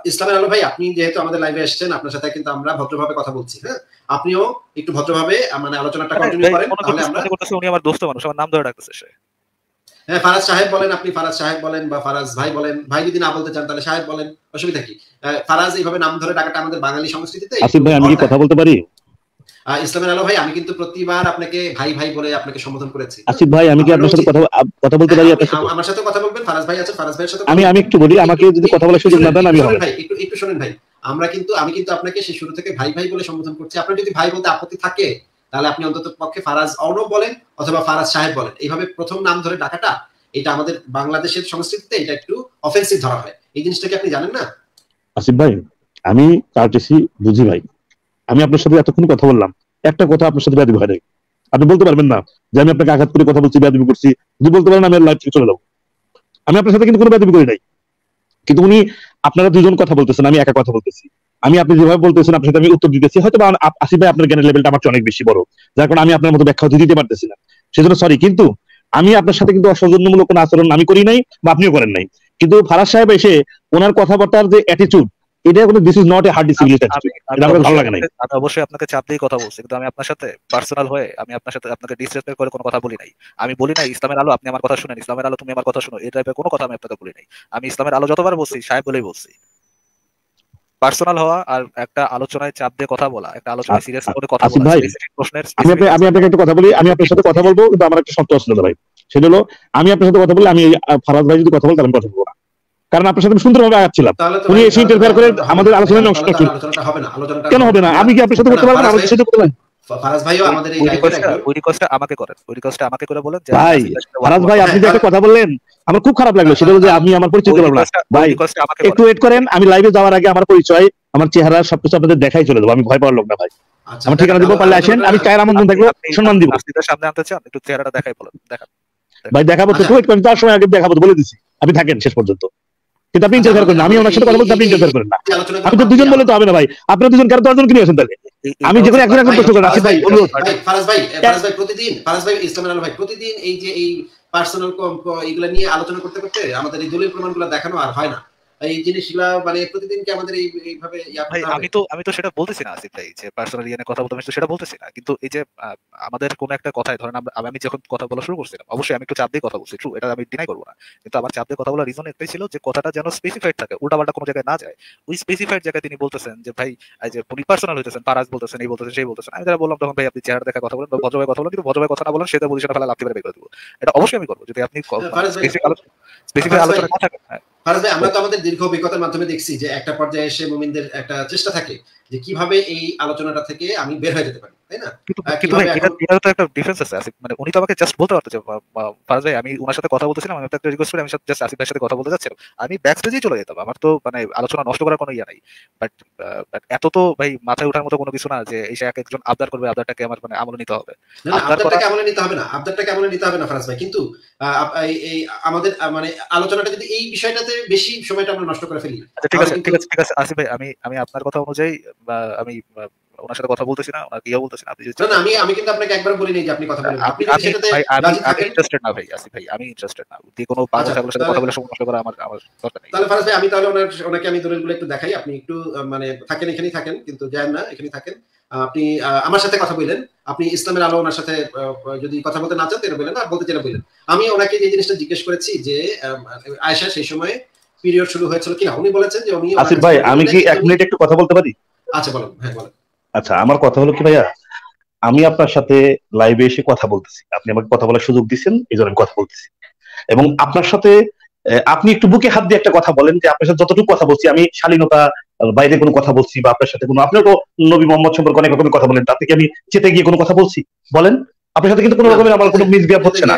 ইসলামের আলো ভাই আপনি যেহেতু আমাদের লাইভে এসেছেন আপনার সাথে কিন্তু আমরা ভদ্রভাবে কথা বলছি হ্যাঁ? আপনিও একটু ভদ্রভাবে মানে আলোচনাটা কন্টিনিউ করেন তাহলে আমরা উনি আমার দোস্ত মানুষ আমার নাম ধরে ডাকতেছে সে। হ্যাঁ ফারাজ সাহেব বলেন আপনি ফারাজ সাহেব বলেন বা ফারাজ ভাই বলেন ভাই যদি না বলতে চান তাহলে সাহেব বলেন অসুবিধা কি? ফারাজ এইভাবে নাম ধরে ডাকাটা আমাদের বাঙালি সংস্কৃতিতে আসিফ ভাই আমি কি কথা বলতে পারি? ইসলামের আলো ভাই আমি কিন্তু প্রতিবার আপনাকে ভাই ভাই বলে আপনাকে সম্বোধন করেছি। আসিফ ভাই আমি কি আপনার সাথে কথা কথা বলতে পারি? আপনার সাথে আমার সাথে কথা বলবেন? ফারাজ ভাই আছে ফারাজ ভাইয়ের সাথে আমি আমি একটু বলি আমাকে যদি কথা বলার সুযোগ না দেন আমি ভাই একটু একটু শুনেন ভাই। আমরা কিন্তু আমি কিন্তু আপনাকে সেই শুরু থেকে ভাই ভাই বলে সম্বোধন করছি। আপনার যদি ভাই বলতে আপত্তি থাকে তাহলে আপনি অন্তত পক্ষে ফারাজ অর্ণব বলেন অথবা ফারাজ সাহেব বলেন। এইভাবে প্রথম নাম ধরে ডাকাটা এটা আমাদের বাংলাদেশের সংস্কৃতিতে এটা একটু অফেন্সিভ ধরা হয়। এই জিনিসটা কি আপনি জানেন না? আসিফ ভাই আমি কার্টেসি বুঝি ভাই। আমি আপনার সাথে এতক্ষণ কথা বললাম। একটা কথা আপনার সাথে ব্যাধি হয় আপনি বলতে পারবেন না যে আমি আপনাকে আঘাত করে কথা বলছি ব্যাধি করছি। যদি বলতে পারেন, আমি লাইফ থেকে চলে যাব। আমি আপনার সাথে কিন্তু কোনো ব্যাধি করি নাই। কিন্তু উনি, আপনারা দুজন কথা বলতেছেন, আমি একা কথা বলতেছি। আমি আপনি যেভাবে বলতেছেন, আপনার সাথে আমি উত্তর দিতেছি। হয়তো বা আসিফ ভাই, আপনার জ্ঞানের লেভেলটা আমার অনেক বেশি বড়। যার কারণে আমি আপনার মতো ব্যাখ্যা দিতে পারতেছি না। সেজন্য সরি কিন্তু আমি আপনার সাথে কিন্তু অসৌজন্যমূলক কোনো আচরণ আমি করি নাই বা আপনিও করেন নাই। কিন্তু ফারাজ সাহেব এসে ওনার কথাবার্তার যে অ্যাটিচিউড এটা কোনো this is not a hard discipline এটা আমার ভালো লাগে না আমি অবশ্যই আপনাকে চাপ দিয়ে কথা বলছি কিন্তু আমি আপনার সাথে পার্সোনাল হয়ে আমি আপনার সাথে আপনাকে ডিসরেসপেক্ট করে কোনো কথা বলি নাই। আমি বলি নাই ইসলামের আলো আপনি আমার কথা শুনেন ইসলামের আলো তুমি আমার কথা শুনো এই টাইপের কোনো কথা আমি আপনাকে বলি নাই। আমি ইসলামের আলো যতবার বলছি সাহেব বলেই বলছি। পার্সোনাল হওয়া আর একটা আলোচনায় চাপ দিয়ে কথা বলা একটা আলোচনায় সিরিয়াস করে কথা বলা প্রশ্নের আমি আমি আপনাকে একটা কথা বলি আমি আপনার সাথে কথা বলব কিন্তু আমার একটা শর্ত আসলে ভাই। সেটা হলো আমি আপনার সাথে কথা বলি আমি ফারাজ ভাই যদি কথা বলতে আমি কথা বলব। কারণ আপনার সাথে সুন্দরভাবে আগাচ্ছিলাম। উনি এসে ইন্টারফেয়ার করে আমাদের আলোচনায় নষ্ট করছেন কেন হবে না? আমি কি আপনার সাথে করতে পারব না? সাথে করতে পারবেন ফারাজ ভাইও আমাদের এই ওই রিকোয়েস্টটা আমাকে করেন। ওই রিকোয়েস্টটা আমাকে করে বলেন ভাই ফারাজ ভাই আপনি যে একটা কথা বললেন আমার খুব খারাপ লাগল। সেটা হলো যে আমি আমার পরিচয় দিলাম না। ভাই একটু ওয়েট করেন আমি লাইভে যাওয়ার আগে আমার পরিচয় আমার চেহারা সবকিছু আপনাদের দেখাই চলে দেবো আমি ভয় পাওয়ার লোক না ভাই। আমার ঠিকানা দিব পারলে আসেন। আমি চায়ের আমন্ত্রণ থাকলে সম্মান দিব। সামনে আনতে চান একটু চেহারাটা দেখাই বলেন। দেখান। ভাই দেখাবো তো ওয়েট করেন তার সময় আগে দেখাবো বলে দিছি। আপনি থাকেন শেষ পর্যন্ত। কিন্তু আপনি ইন্টারফেয়ার করেন আমি ওনার সাথে কথা বলতে আপনি ইন্টারফেয়ার করেন না। আপনি তো দুজন বলে তো হবে না ভাই। আপনারা দুজন কারও দশজন কিনে আসেন তাহলে? আমি যে কোনো একজন একজন প্রশ্ন করেন। আসিফ ভাই অনুরোধ। ফারাজ ভাই ফারাজ ভাই প্রতিদিন ফারাজ ভাই ইসলামের আলো ভাই প্রতিদিন এই যে এই পার্সোনাল এগুলা নিয়ে আলোচনা করতে করতে আমাদের এই দলিল প্রমাণগুলো দেখানো আর হয় না। এই জিনিসগুলা মানে প্রতিদিন কি আমাদের এইভাবে ভাই আমি তো আমি তো সেটা বলতেছি না আসিফ ভাই যে পার্সোনাল ইয়ে কথা বলতে আমি সেটা বলতেছি না। কিন্তু এই যে আমাদের কোন একটা কথায় ধরেন আমি যখন কথা বলা শুরু করছিলাম অবশ্যই আমি একটু চাপ দিয়ে কথা বলছি ট্রু এটা আমি ডিনাই করব না। কিন্তু আমার চাপ দিয়ে কথা বলার রিজন একটাই ছিল যে কথাটা যেন স্পেসিফাইড থাকে উল্টাপাল্টা কোনো জায়গায় না যায়। ওই স্পেসিফাইড জায়গায় তিনি বলতেছেন যে ভাই এই যে উনি পার্সোনাল হইতেছেন পারাজ বলতেছেন এই বলতেছেন সেই বলতেছেন। আমি যারা বললাম তখন ভাই আপনি চেহারা দেখা কথা বলেন ভদ্রভাবে কথা বলেন কিন্তু ভদ্রভাবে কথা না বলেন সেটা পজিশনে ফেলা লাভ বের করে দেবো। এটা অবশ্যই আমি করব যদি আপনি আলোচনা ফারাজ ভাই, আমরা তো আমাদের দীর্ঘ অভিজ্ঞতার মাধ্যমে দেখছি যে একটা পর্যায়ে এসে মুমিনদের একটা চেষ্টা থাকে। যে কীভাবে এই আলোচনাটা থেকে আমি বের হয়ে যেতে পারি তাই না? কিন্তু ভাই তো একটা ডিফারেন্স আছে আসিফ। মানে উনি তো আমাকে জাস্ট বলতে পারতো যে ফারাজ ভাই আমি ওনার সাথে কথা বলতেছিলাম আমি একটা রিকোয়েস্ট করে আমি জাস্ট আসিফ ভাইয়ের সাথে কথা বলতে যাচ্ছিলাম। আমি ব্যাক স্টেজেই চলে যেতাম আমার তো মানে আলোচনা নষ্ট করার কোনো ইয়ে নাই। বাট এত তো ভাই মাথায় ওঠার মতো কোনো কিছু না যে এক একজন আবদার করবে আবদারটাকে আমার মানে আমলে নিতে হবে। আবদারটাকে আমলে নিতে হবে না আবদারটাকে আমলে নিতে হবে না ফারাজ ভাই। কিন্তু এই আমাদের মানে আলোচনাটা যদি এই বিষয়টাতে বেশি সময়টা আমরা নষ্ট করে ফেলি। আচ্ছা ঠিক আছে ঠিক আছে ঠিক আছে আসিফ ভাই আমি আমি আপনার কথা অনুযায়ী আমি ওনার সাথে কথা বলতেছি না ওনাকে ইয়ে বলতেছি না আপনি না আমি আমি কিন্তু আপনাকে একবার বলি নাই যে আপনি কথা বলেন। আপনি সেটাতে ইন্টারেস্টেড না ভাই আসিফ ভাই আমি ইন্টারেস্টেড না। যে কোনো পাঁচ ছাগলের সাথে কথা বলে সময় নষ্ট করা আমার আমার দরকার নেই। তাহলে ফারাজ ভাই আমি তাহলে ওনার ওনাকে আমি দলিলগুলো একটু দেখাই। আপনি একটু মানে থাকেন এখানেই থাকেন কিন্তু যান না এখানেই থাকেন। আপনি আমার সাথে কথা বললেন। আপনি ইসলামের আলো ওনার সাথে যদি কথা বলতে না চান তাহলে বললেন আর বলতে চাইলে বললেন। আমি ওনাকে যে জিনিসটা জিজ্ঞেস করেছি যে আয়সা সেই সময় পিরিয়ড শুরু হয়েছিল কিনা উনি বলেছেন যে উনি আসিফ ভাই আমি কি এক মিনিট একটু কথা বলতে পারি? আচ্ছা বলেন হ্যাঁ বলেন। আচ্ছা আমার কথা হলো কি ভাইয়া? আমি আপনার সাথে লাইভে এসে কথা বলতেছি। আপনি আমাকে কথা বলার সুযোগ দিচ্ছেন এই জন্য আমি কথা বলতেছি। এবং আপনার সাথে আপনি একটু বুকে হাত দিয়ে একটা কথা বলেন যে আপনার সাথে যতটুকু কথা বলছি আমি শালীনতা বাইরে কোনো কথা বলছি বা আপনার সাথে কোনো আপনার তো নবী মোহাম্মদ সম্পর্কে অনেক রকমের কথা বলেন তাতে কি আমি চেতে গিয়ে কোনো কথা বলছি? বলেন। আপনার সাথে কিন্তু কোনো রকমের আমার কোনো মিসবিহেভ হচ্ছে না।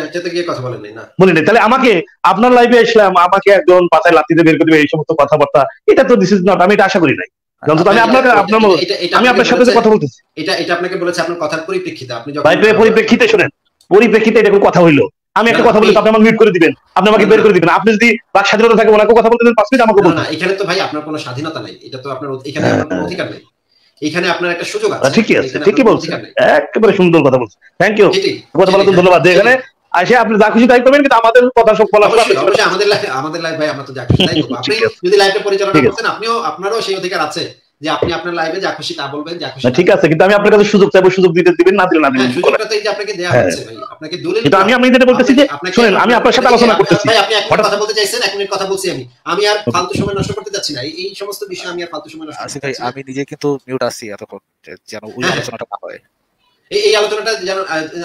বলেন তাহলে আমাকে আপনার লাইভে আসলাম আমাকে একজন পাতায় লাতিতে বের করে এই সমস্ত কথাবার্তা এটা তো দিস ইজ নট আমি এটা আশা করি নাই। আমি আপনাকে আপনার আমি আপনার সাথে কথা বলতেছি। এটা এটা আপনাকে বলেছে আপনার কথার পরিপ্রেক্ষিতে। আপনি যখন পরিপ্রেক্ষিতে শুনেন। পরিপ্রেক্ষিতে এটা কথা হইল। আমি একটা কথা বলি আপনি আমাকে মিউট করে দিবেন। আপনি আমাকে বের করে দিবেন। আপনি যদি বাক স্বাধীনতা থাকে ওনাকে কথা বলতে দেন পাঁচ মিনিট আমাকে বলুন না এখানে তো ভাই আপনার কোনো স্বাধীনতা নাই। এটা তো আপনার এখানে আপনার অধিকার নেই। এখানে আপনার একটা সুযোগ আছে। ঠিকই আছে ঠিকই বলছেন। একেবারে সুন্দর কথা বলছেন। থ্যাংক ইউ কথা বলার জন্য ধন্যবাদ। এখানে আসে আপনি যা খুশি তাই করবেন কিন্তু আমাদের কথা সব বলা আমাদের আমাদের লাইভ ভাই আমরা তো যা খুশি তাই করব। আপনি যদি লাইভটা পরিচালনা করতেন আপনিও আপনারও সেই অধিকার আছে যে আপনি আপনার লাইভে যা খুশি তা বলবেন যা খুশি ঠিক আছে কিন্তু আমি আপনার কাছে সুযোগ চাইব সুযোগ দিতে দিবেন না দিলে না সুযোগটা তো এই যে আপনাকে দেয়া হচ্ছে ভাই আপনাকে দলিল কিন্তু আমি আমি যেটা বলতেছি যে শুনেন আমি আপনার সাথে আলোচনা করতেছি। ভাই আপনি একটা কথা বলতে চাইছেন এক মিনিট কথা বলছি আমি। আমি আর ফালতু সময় নষ্ট করতে যাচ্ছি না। এই সমস্ত বিষয় আমি আর ফালতু সময় নষ্ট করতে ভাই আমি নিজে কিন্তু মিউট আছি এতক্ষণ যেন ওই আলোচনাটা না হয়। এই আলোচনাটা যেন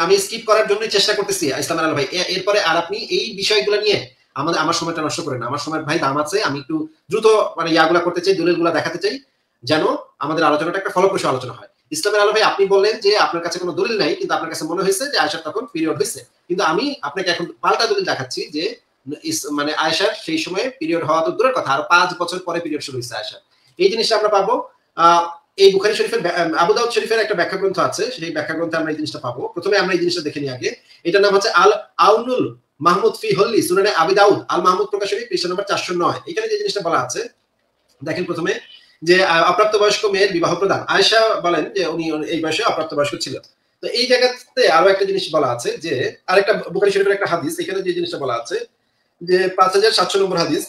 আমি স্কিপ করার জন্য চেষ্টা করতেছি ইসলাম আল ভাই। এরপরে আর আপনি এই বিষয়গুলো নিয়ে আমাদের, আমার সময়টা নষ্ট করেন আমার সময় ভাই দাম আছে, আমি একটু দ্রুত মানে ইয়াগুলা করতে চাই, দলিলগুলা দেখাতে চাই, যেন আমাদের আলোচনাটা একটা ফলপ্রসূ আলোচনা হয়। ইসলামের আলো ভাই, আপনি বললেন যে আপনার কাছে কোনো দলিল নাই, কিন্তু আপনার কাছে মনে হয়েছে যে আয়সার তখন পিরিয়ড হয়েছে। কিন্তু আমি আপনাকে এখন পাল্টা দলিল দেখাচ্ছি যে মানে আয়সার সেই সময় পিরিয়ড হওয়া তো দূরের কথা, আর পাঁচ বছর পরে পিরিয়ড শুরু হয়েছে আয়সার এই জিনিসটা আমরা পাবো এই বুখারি শরীফের আবু দাউদ শরীফের একটা ব্যাখ্যা গ্রন্থ আছে, সেই ব্যাখ্যা গ্রন্থে আমরা এই জিনিসটা পাবো। প্রথমে আমরা এই জিনিসটা দেখে নিই আগে। এটার নাম হচ্ছে আল আউনুল মাহমুদ ফি হল্লি, সুনানে আবি দাউদ, আল মাহমুদ প্রকাশনী, পৃষ্ঠ নম্বর চারশো নয়। এখানে যে জিনিসটা বলা আছে, দেখেন প্রথমে যে অপ্রাপ্ত বয়স্ক মেয়ের বিবাহ প্রদান। আয়সা বলেন যে উনি এই বয়সে অপ্রাপ্ত বয়স্ক ছিল। তো এই জায়গাতে আরও একটা জিনিস বলা আছে যে, আরেকটা বুখারি শরীফের একটা হাদিস, এখানে যে জিনিসটা বলা আছে যে, পাঁচ হাজার সাতশো নম্বর হাদিস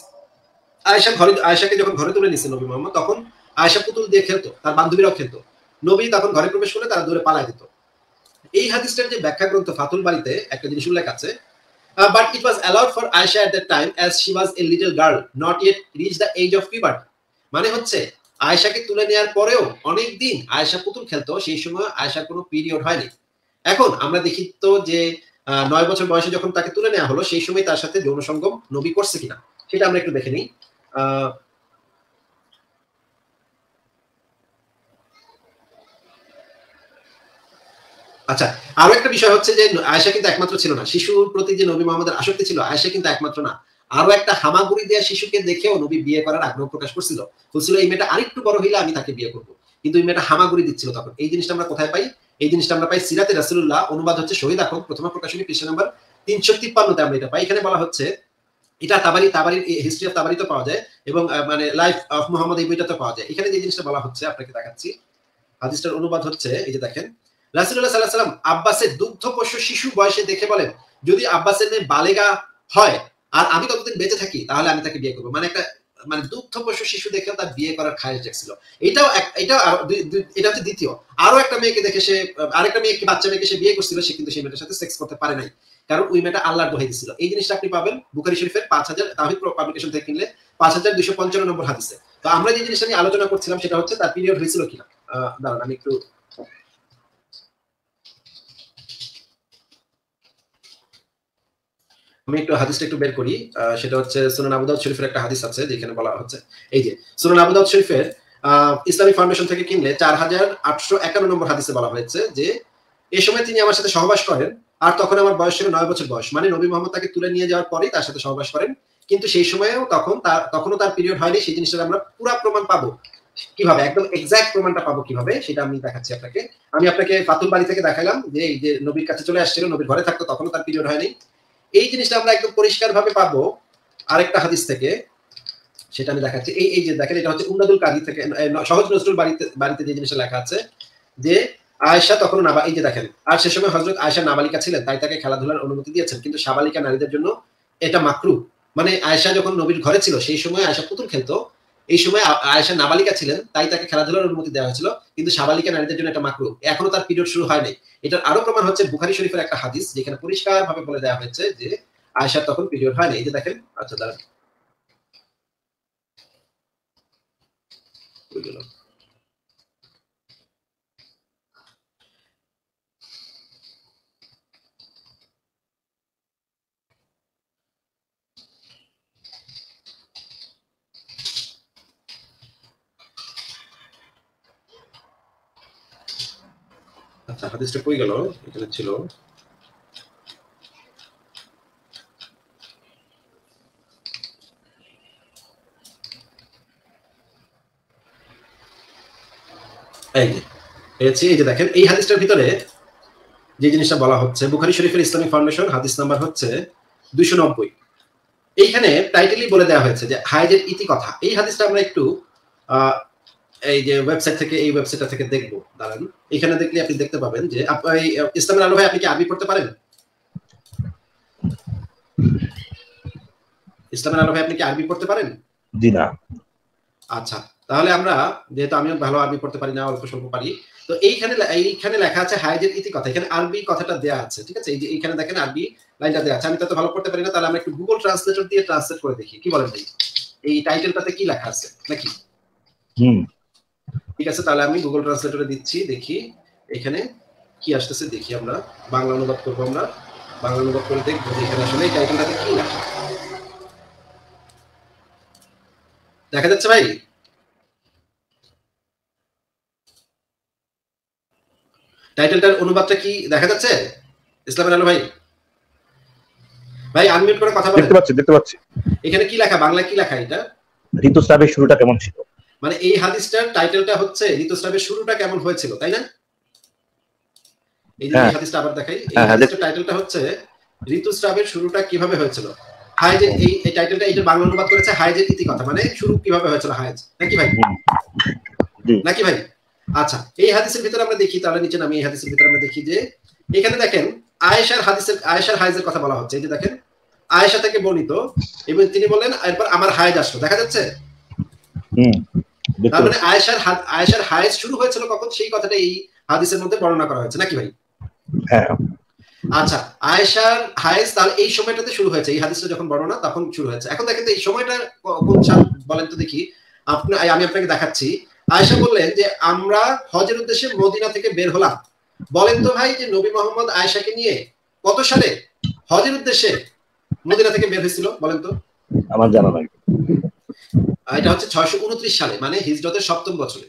আয়সা ঘরে আয়সাকে যখন ঘরে তুলে নিচ্ছে নবী মোহাম্মদ, তখন আয়সা পুতুল দিয়ে খেলতো, তার বান্ধবীরাও খেলতো। নবী তখন ঘরে প্রবেশ করলে তারা দূরে পালায় দিত। এই হাদিসটার যে ব্যাখ্যা গ্রন্থ ফাতুল বাড়িতে একটা জিনিস উল্লেখ আছে but it was allowed for Aisha at that time as she was a little girl not yet reach the age of puberty মানে হচ্ছে আয়সাকে তুলে নেওয়ার পরেও অনেক দিন আয়সা পুতুল খেলতো, সেই সময় আয়সার কোনো পিরিয়ড হয়নি। এখন আমরা দেখি তো যে নয় বছর বয়সে যখন তাকে তুলে নেওয়া হলো, সেই সময় তার সাথে যৌন সঙ্গম নবী করছে কিনা, সেটা আমরা একটু দেখে নিই। আচ্ছা আরও একটা বিষয় হচ্ছে যে আয়সা কিন্তু একমাত্র ছিল না। শিশুর প্রতি যে নবী মোহাম্মদের আসক্তি ছিল আয়সা কিন্তু একমাত্র না। আরও একটা হামাগুড়ি দেওয়া শিশুকে দেখেও নবী বিয়ে করার আগ্রহ প্রকাশ করছিল। বলছিল, এই মেয়েটা আরেকটু বড় হইলে আমি তাকে বিয়ে করব। কিন্তু এই মেয়েটা হামাগুড়ি দিচ্ছিল তখন। এই জিনিসটা আমরা কোথায় পাই? এই জিনিসটা আমরা পাই সিরাতে রাসুল্লাহ অনুবাদ হচ্ছে শহীদ আখন প্রথম প্রকাশনী পৃষ্ঠা নাম্বার তিনশো তিপ্পান্নতে আমরা এটা পাই। এখানে বলা হচ্ছে, এটা তাবারি, তাবারির হিস্ট্রি অফ তাবারিতে পাওয়া যায় এবং মানে লাইফ অফ মোহাম্মদ এই বইটাতে পাওয়া যায়। এখানে যে জিনিসটা বলা হচ্ছে, আপনাকে দেখাচ্ছি। হাদিসটার অনুবাদ হচ্ছে, এই যে দেখেন রাসুল্লাহ সাল্লাহ সাল্লাম আব্বাসের দুগ্ধ পোষ্য শিশু বয়সে দেখে বলেন, যদি আব্বাসের মেয়ে বালেগা হয় আর আমি ততদিন বেঁচে থাকি, তাহলে আমি তাকে বিয়ে করব। মানে একটা মানে দুগ্ধ পোষ্য শিশু দেখেও তার বিয়ে করার খায়স দেখছিল এটাও এটা এটা হচ্ছে দ্বিতীয়। আরও একটা মেয়েকে দেখে সে, আরেকটা মেয়েকে, বাচ্চা মেয়েকে সে বিয়ে করছিল, সে কিন্তু সেই মেয়েটার সাথে সেক্স করতে পারে নাই। কারণ ওই মেয়েটা আল্লাহর দোহাই দিছিল। এই জিনিসটা আপনি পাবেন বুখারি শরীফের পাঁচ হাজার তাহিদ পাবলিকেশন থেকে কিনলে পাঁচ হাজার দুশো পঞ্চান্ন নম্বর হাদিসে। তো আমরা যে জিনিসটা নিয়ে আলোচনা করছিলাম, সেটা হচ্ছে তার পিরিয়ড হয়েছিল কিনা। দাঁড়ান, আমি একটু আমি একটু হাদিসটা একটু বের করি। সেটা হচ্ছে সুনান আবুদাউদ শরীফের একটা হাদিস আছে, যেখানে বলা হচ্ছে, এই যে, সুনান আবুদাউদ শরীফের ইসলামিক ফাউন্ডেশন থেকে কিনলে চার হাজার আটশো একান্ন নম্বর হাদিসে বলা হয়েছে যে এই সময় তিনি আমার সাথে সহবাস করেন, আর তখন আমার বয়স ছিল নয় বছর বয়স। মানে নবী মোহাম্মদ তাকে তুলে নিয়ে যাওয়ার পরেই তার সাথে সহবাস করেন। কিন্তু সেই সময়েও তখন তার, তখনও তার পিরিয়ড হয়নি, সেই জিনিসটা আমরা পুরো প্রমাণ পাবো। কীভাবে? একদম এক্সাক্ট প্রমাণটা পাবো কীভাবে? সেটা আমি দেখাচ্ছি আপনাকে। আমি আপনাকে পাতুল বাড়ি থেকে দেখালাম যে, এই যে নবীর কাছে চলে আসছিল, নবীর ঘরে থাকতো, তখনও তার পিরিয়ড হয়নি। এই জিনিসটা আমরা একদম পরিষ্কার ভাবে পাবো আরেকটা হাদিস থেকে, সেটা আমি দেখাচ্ছি। এই এই যে দেখেন, এটা হচ্ছে উন্নাদুল কাদি থেকে সহজ নজরুল বাড়িতে বাড়িতে যে জিনিসটা লেখা আছে যে আয়সা তখন নাবা, এই যে দেখেন, আর সে সময় হজরত আয়সা নাবালিকা ছিলেন, তাই তাকে খেলাধুলার অনুমতি দিয়েছেন, কিন্তু সাবালিকা নারীদের জন্য এটা মাকরু। মানে আয়সা যখন নবীর ঘরে ছিল, সেই সময় আয়সা পুতুল খেলতো এই সময় আয়সা নাবালিকা ছিলেন, তাই তাকে খেলাধুলার অনুমতি দেওয়া হয়েছিল। কিন্তু সাবালিকা নারীদের জন্য একটা মাকরু এখনও তার পিরিয়ড শুরু হয়নি এটার আরও প্রমাণ হচ্ছে বুখারি শরীফের একটা হাদিস, যেখানে পরিষ্কার ভাবে বলে দেওয়া হয়েছে যে আয়েশার তখন পিরিয়ড হয়নি এই যে দেখেন আচ্ছা দাঁড়ান। আচ্ছা হাদিসটা কই গেল? এখানে ছিল। এই যে দেখেন, এই হাদিসটার ভিতরে যে জিনিসটা বলা হচ্ছে, বুখারি শরীফের ইসলামিক ফাউন্ডেশন হাদিস নাম্বার হচ্ছে দুইশো নব্বই। এইখানে টাইটেলই বলে দেওয়া হয়েছে যে হাইজের ইতি কথা। এই হাদিসটা আমরা একটু এই যে ওয়েবসাইট থেকে এই ওয়েবসাইটটা থেকে দেখব দাঁড়ান। এখানে দেখলে আপনি দেখতে পাবেন যে ইসলামের আলো ভাই আপনি কি আরবি পড়তে পারেন? ইসলামের আলো ভাই আপনি কি আরবি পড়তে পারেন? জি না। আচ্ছা তাহলে আমরা যেহেতু আমিও ভালো আরবি পড়তে পারি না অল্প স্বল্প পারি তো এইখানে এইখানে লেখা আছে হাইজের ইতি কথা। এখানে আরবি কথাটা দেওয়া আছে ঠিক আছে? এই যে এইখানে দেখেন আরবি লাইনটা দেওয়া আছে। আমি তত ভালো পড়তে পারি না তাহলে আমরা একটু গুগল ট্রান্সলেটর দিয়ে ট্রান্সলেট করে দেখি। কি বলেন ভাই? এই টাইটেলটাতে কি লেখা আছে নাকি? হুম। ঠিক আছে তাহলে আমি গুগল ট্রান্সলেটরে দিচ্ছি দেখি এখানে কি আসতেছে দেখি আমরা। বাংলা অনুবাদ করব আমরা। বাংলা অনুবাদ করে দেখব যে এখানে আসলে এই টাইটেলটাতে কি লেখা। দেখা যাচ্ছে ভাই? টাইটেলটার অনুবাদটা কি দেখা যাচ্ছে? ইসলামের আলো ভাই? ভাই আনমিউট করে কথা বলেন। দেখতে পাচ্ছি দেখতে পাচ্ছি। এখানে কি লেখা? বাংলা কি লেখা এটা? ঋতুস্রাবের শুরুটা কেমন ছিল? মানে এই হাদিসটার টাইটেলটা হচ্ছে ঋতুস্রাবের শুরুটা কেমন হয়েছিল তাই না? এই হাদিসটা আবার দেখাই। এই হাদিসটার টাইটেলটা হচ্ছে ঋতুস্রাবের শুরুটা কীভাবে হয়েছিল? হাইজ এই এই টাইটেলটা এইটা বাংলা অনুবাদ করেছে হাইজের ইতিকথা মানে শুরু কীভাবে হয়েছিল হাইজ নাকি ভাই? নাকি ভাই? আচ্ছা এই হাদিসের ভিতরে আমরা দেখি তাহলে নিচে নামি এই হাদিসের ভিতরে আমরা দেখি যে এখানে দেখেন আয়েশার হাদিসের আয়েশার হাইজের কথা বলা হচ্ছে এই যে দেখেন আয়েশা থেকে বর্ণিত এবং তিনি বলেন এরপর আমার হাইজ আসলো। দেখা যাচ্ছে? তার মানে আয়েশার আয়েশার হাইজ শুরু হয়েছিল কখন? সেই কথাটা এই হাদিসের মধ্যে বর্ণনা করা হয়েছে। নাকি ভাই? হ্যাঁ। আচ্ছা আয়েশার হাইজ তাহলে এই সময়টাতে শুরু হয়েছে। এই হাদিসটা যখন বর্ণনা তখন শুরু হয়েছে। এখন দেখেন এই সময়টা কোন সাল বলেন তো দেখি। আপনি আমি আপনাকে দেখাচ্ছি। আয়েশা বললেন যে আমরা হজের উদ্দেশ্যে মদিনা থেকে বের হলাম। বলেন তো ভাই যে নবী মোহাম্মদ আয়েশাকে নিয়ে কত সালে হজের উদ্দেশ্যে মদিনা থেকে বের হয়েছিল? বলেন তো। আমার জানা নাই। এটা হচ্ছে ছয়শো উনত্রিশ সালে মানে হিজরতের সপ্তম বছরে।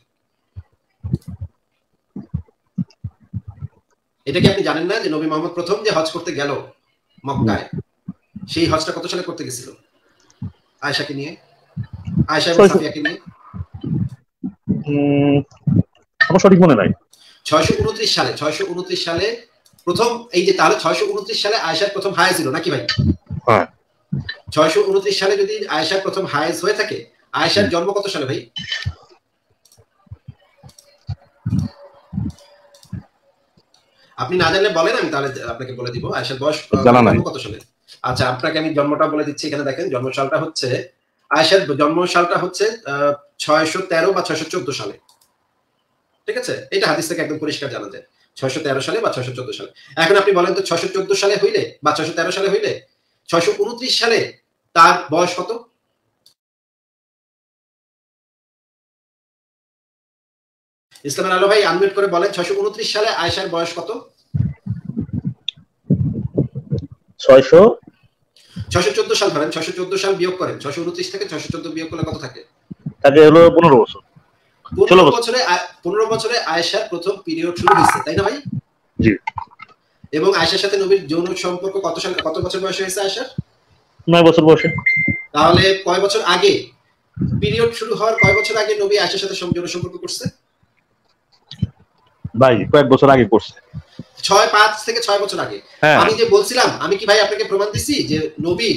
এটা কি আপনি জানেন না যে নবী মোহাম্মদ প্রথম যে হজ করতে গেল মক্কায়? সেই হজটা কত সালে করতে গেছিল? আয়সাকে নিয়ে? আয়সা এবং সাফিয়াকে নিয়ে? আমার সঠিক মনে নাই। ছয়শো উনত্রিশ সালে ছয়শো উনত্রিশ সালে প্রথম এই যে তাহলে ছয়শো উনত্রিশ সালে আয়সার প্রথম হায় ছিল নাকি ভাই? হ্যাঁ। ছয়শো উনত্রিশ সালে যদি আয়সার প্রথম হায়েজ হয়ে থাকে আয়সার জন্ম কত সালে ভাই? আপনি না জানলে বলেন আমি তাহলে আপনাকে বলে দিব। আয়সার বয়স কত সালে? আচ্ছা আপনাকে আমি জন্মটা বলে দিচ্ছি এখানে দেখেন জন্ম সালটা হচ্ছে আয়সার জন্ম সালটা হচ্ছে ছয়শো তেরো বা ছয়শো চোদ্দ সালে। ঠিক আছে? এটা হাদিস থেকে একদম পরিষ্কার জানা যায়। ছয়শো তেরো সালে বা ছয়শো চোদ্দ সালে। এখন আপনি বলেন তো ছয়শো চোদ্দ সালে হইলে বা ছয়শো তেরো সালে হইলে ছয়শো উনত্রিশ সালে তার বয়স কত? ইসলামের আলো ভাই আনমিউট করে বলেন ছয়শো উনত্রিশ সালে আয়সার বয়স কত? ছয়শো? ছয়শো চোদ্দ সাল ধরেন ছয়শো চোদ্দ সাল বিয়োগ করেন ছয়শো উনত্রিশ থেকে ছয়শো চোদ্দ বিয়োগ করলে কত থাকে? থাকে হলো পনেরো বছর। পনেরো বছরে। পনেরো বছরে আয়েশার প্রথম পিরিয়ড শুরু হয়েছে তাই না ভাই? জি। এবং আয়েশার সাথে নবীর যৌন সম্পর্ক কত সাল কত বছর বয়সে হয়েছে আয়েশার? নয় বছর বয়সে। তাহলে কয় বছর আগে? পিরিয়ড শুরু হওয়ার কয় বছর আগে নবী আয়েশার সাথে যৌন সম্পর্ক করছে? ভাই কয়েক বছর আগে করছে। ছয় পাঁচ থেকে ছয় বছর আগে। আমি যে বলছিলাম আমি কি ভাই আপনাকে প্রমাণ দিছি যে নবী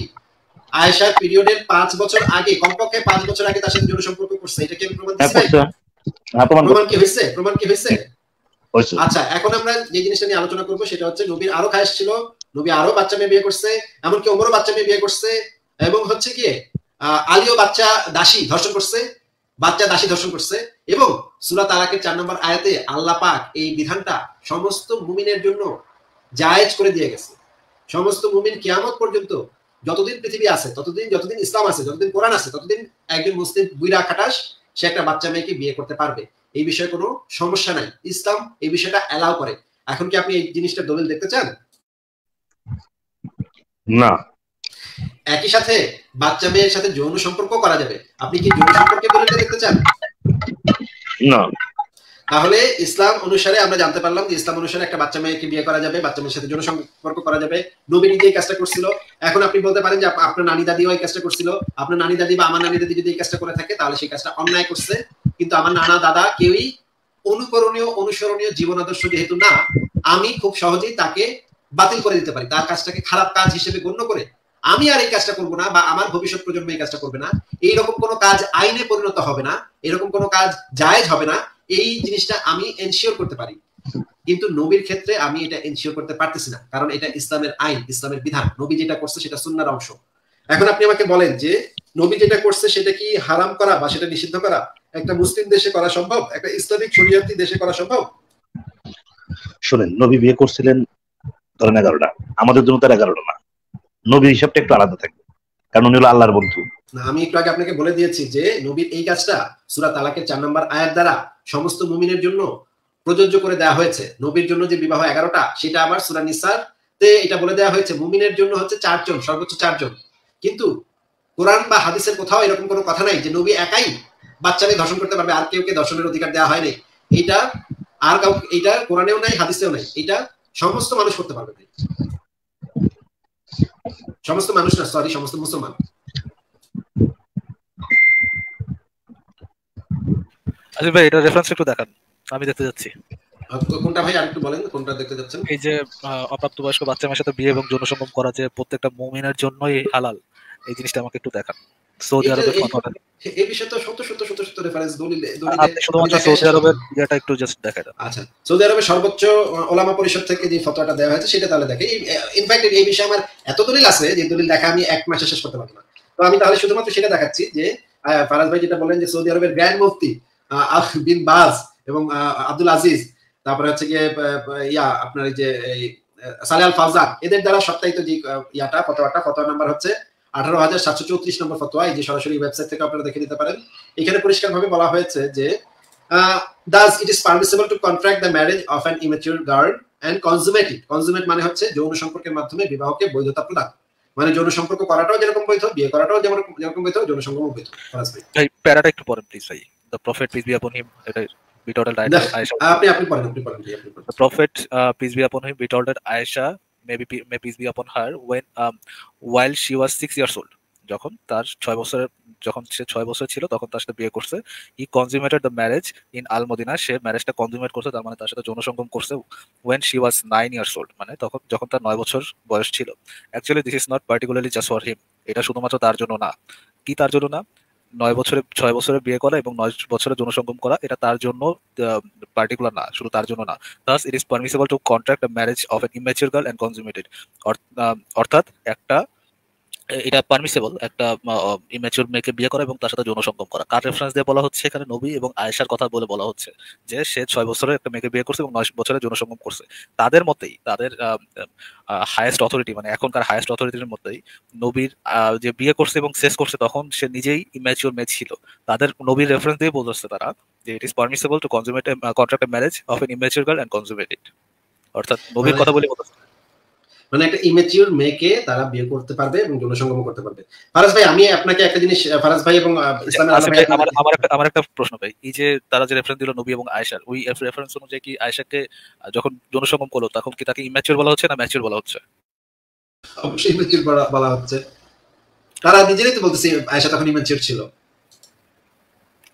আয়েশার পিরিয়ডের পাঁচ বছর আগে কমপক্ষে পাঁচ বছর আগে তার সাথে যৌন সম্পর্ক করছে? এটা কি আমি প্রমাণ দিছি প্রমাণ কি হয়েছে? প্রমাণ কি হয়েছে? আচ্ছা এখন আমরা যে জিনিসটা নিয়ে আলোচনা করব সেটা হচ্ছে নবীর আরও খায়স ছিল, নবী আরও বাচ্চা মেয়ে বিয়ে করছে, এমনকি ওমরও বাচ্চা মেয়ে বিয়ে করছে, এবং হচ্ছে কি আলীও বাচ্চা দাসী ধর্ষণ করছে, বাচ্চা দাসী ধর্ষণ করছে, এবং সুরাত আলাকের চার নম্বর আয়াতে আল্লাহ পাক এই বিধানটা সমস্ত মুমিনের জন্য জায়েজ করে দিয়ে গেছে। সমস্ত মুমিন কিয়ামত পর্যন্ত যতদিন পৃথিবী আছে, ততদিন, যতদিন ইসলাম আছে, যতদিন কোরআন আছে, ততদিন একজন মুসলিম বুইরা খাটাস, সে একটা বাচ্চা মেয়েকে বিয়ে করতে পারবে। এই বিষয়ে কোনো সমস্যা নাই। ইসলাম এই বিষয়টা অ্যালাউ করে। এখন কি আপনি এই জিনিসটা দলিল দেখতে চান? না। একই সাথে বাচ্চা মেয়ের সাথে যৌন সম্পর্ক করা যাবে। আপনি কি যৌন সম্পর্কে দলিলটা দেখতে চান? না। তাহলে ইসলাম অনুসারে আমরা জানতে পারলাম যে ইসলাম অনুসারে একটা বাচ্চা মেয়েকে বিয়ে করা যাবে বাচ্চা মেয়ের সাথে যৌন সম্পর্ক করা যাবে। নবী নিজে এই কাজটা করছিল এখন আপনি বলতে পারেন যে আপনার নানি দাদিও এই কাজটা করছিল। আপনার নানি দাদি বা আমার নানি দাদি যদি এই কাজটা করে থাকে তাহলে সেই কাজটা অন্যায় করছে। কিন্তু আমার নানা দাদা কেউই অনুকরণীয়, অনুসরণীয় জীবন আদর্শ যেহেতু না, আমি খুব সহজেই তাকে বাতিল করে দিতে পারি, তার কাজটাকে খারাপ কাজ হিসেবে গণ্য করে। আমি আর এই কাজটা করব না বা আমার ভবিষ্যৎ প্রজন্ম এই কাজটা করবে না। এইরকম কোনো কাজ আইনে পরিণত হবে না, এরকম কোনো কাজ জায়েজ হবে না, এই জিনিসটা আমি এনশিওর করতে পারি। কিন্তু নবীর ক্ষেত্রে আমি এটা এনশিওর করতে পারতেছি না, কারণ এটা ইসলামের আইন, ইসলামের বিধান। নবী যেটা করছে সেটা সুন্নার অংশ। এখন আপনি আমাকে বলেন যে, নবী যেটা করছে সেটা কি হারাম করা বা সেটা নিষিদ্ধ করা? একটা মুসলিম দেশে করা সম্ভব? একটা ইসলামিক শরিয়াতি দেশে করা সম্ভব? শুনেন নবী বিয়ে করছিলেন ধরেন এগারোটা। আমাদের জন্য তার এগারোটা না। নবীর হিসাবটা একটু আলাদা থাকবে। কারণ উনি হলো আল্লাহর বন্ধু। না আমি একটু আগে আপনাকে বলে দিয়েছি যে নবীর এই কাজটা সুরা তালাকের চার নম্বর আয়াত দ্বারা সমস্ত মুমিনের জন্য প্রযোজ্য করে দেওয়া হয়েছে। নবীর জন্য যে বিবাহ এগারোটা সেটা আবার সুরা নিসার তে এটা বলে দেওয়া হয়েছে মুমিনের জন্য হচ্ছে চারজন সর্বোচ্চ চারজন। কিন্তু কোরআন বা হাদিসের কোথাও এরকম কোনো কথা নাই যে নবী একাই বাচ্চাকে ধর্ষণ করতে পারবে আর কেউ কে ধর্ষণের অধিকার দেওয়া হয়নি। এটা আর কাউ এটা কোরআনেও নাই হাদিসেও নাই। এটা সমস্ত মানুষ করতে পারবে সমস্ত মানুষ না সরি সমস্ত মুসলমান। আচ্ছা ভাই এটা রেফারেন্স একটু দেখান। আমি দেখতে যাচ্ছি। কোনটা ভাই আরেকটু বলেন কোনটা দেখতে যাচ্ছেন? এই যে অপ্রাপ্তবয়স্ক বাচ্চা মেয়ের সাথে বিয়ে এবং যৌন সঙ্গম করা যে প্রত্যেকটা মুমিনের জন্যই হালাল এই জিনিসটা আমাকে একটু দেখান। সৌদি আরবের ফতোয়াটা এই বিষয়ে তো শত শত শত শত রেফারেন্স দলিলে আপনি শুধুমাত্র সৌদি আরবের এটা একটু জাস্ট দেন। আচ্ছা সৌদি আরবের সর্বোচ্চ ওলামা পরিষদ থেকে যে ফতোয়াটা দেওয়া হয়েছে সেটা তাহলে দেখে। ইনফ্যাক্ট এই বিষয়ে আমার এত দলিল আছে যে দলিল দেখা আমি এক মাসে শেষ করতে পারব না। তো আমি তাহলে শুধুমাত্র সেটা দেখাচ্ছি যে ফারাজ ভাই যেটা বলেন যে সৌদি আরবের গ্র্যান্ড মুফতি বিন বাজ এবং আব্দুল আজিজ তারপরে হচ্ছে গিয়ে ইয়া আপনার এই যে সালে আল এদের দ্বারা সপ্তাহিত যে ইয়াটা ফতোয়াটা ফতোয়া নাম্বার হচ্ছে আঠারো হাজার সাতশো চৌত্রিশ নম্বর ফতোয়া এই যে সরাসরি ওয়েবসাইট থেকে আপনারা দেখে নিতে পারেন। এখানে পরিষ্কারভাবে বলা হয়েছে যে thus it is permissible to contract the marriage of an immature girl and consummate it consummate মানে হচ্ছে যৌন সম্পর্কের মাধ্যমে বিবাহকে বৈধতা প্রদান। মানে যৌন সম্পর্ক করাটাও যেরকম বৈধ বিয়ে করাটাও যেমন যেরকম বৈধ যৌন সঙ্গম বৈধ। ভাই প্যারাটা একটু পড়েন প্লিজ ভাই। The prophet peace be upon হিম এটা আপনি আপনি পড়েন আপনি পড়েন the prophet peace be upon him Ayesha may peace be upon her when um, while she was six years old যখন তার ছয় বছরের যখন সে ছয় বছর ছিল তখন তার সাথে বিয়ে করছে। He consummated the marriage in al Madina সে ম্যারেজটা কনজিউমেট করছে তার মানে তার সাথে যৌন সঙ্গম করছে when she was nine years old মানে তখন যখন তার নয় বছর বয়স ছিল। Actually this is not particularly just for him এটা শুধুমাত্র তার জন্য না। কি তার জন্য না? নয় বছরে, ছয় বছরে বিয়ে করা এবং নয় বছরে যৌনসঙ্গম করা, এটা তার জন্য পার্টিকুলার না, শুধু তার জন্য না। Thus it is permissible to contract marriage of an immature girl and consummated অর্থাৎ একটা এটা পারমিসেবল একটা ইমেচুর মেয়েকে বিয়ে করা এবং তার সাথে যৌন সঙ্গম করা। কার রেফারেন্স দিয়ে বলা হচ্ছে? এখানে নবী এবং আয়েশার কথা বলে বলা হচ্ছে যে সে ছয় বছরের একটা মেয়েকে বিয়ে করছে এবং নয় বছরের যৌন সঙ্গম করছে। তাদের মতেই তাদের হায়েস্ট অথরিটি মানে এখনকার হায়েস্ট অথরিটির মধ্যেই নবীর যে বিয়ে করছে এবং শেষ করছে তখন সে নিজেই ইম্যাচিওর মেয়ে ছিল। তাদের নবীর রেফারেন্স দিয়ে বলতেছে তারা যে it is permissible to consummate contract marriage of an immature girl and consummated অর্থাৎ নবীর কথা বলে বলতেছে। মানে একটা ইমেচিউর মেয়েকে তারা বিয়ে করতে পারবে এবং যৌনসঙ্গম করতে পারবে। ফারাজ ভাই আমি আপনাকে একটা জিনিস ফারাজ ভাই এবং আমার একটা আমার একটা প্রশ্ন ভাই। এই যে তারা যে রেফারেন্স দিল নবী এবং আয়েশার ওই রেফারেন্স অনুযায়ী কি আয়েশাকে যখন যৌনসঙ্গম করল তখন কি তাকে ইম্যাচিউর বলা হচ্ছে না ম্যাচিউর বলা হচ্ছে? অবশ্যই ইমেচিউর বলা হচ্ছে। তারা নিজেরাই তো বলতেছে আয়েশা তখন ইমেচিউর ছিল।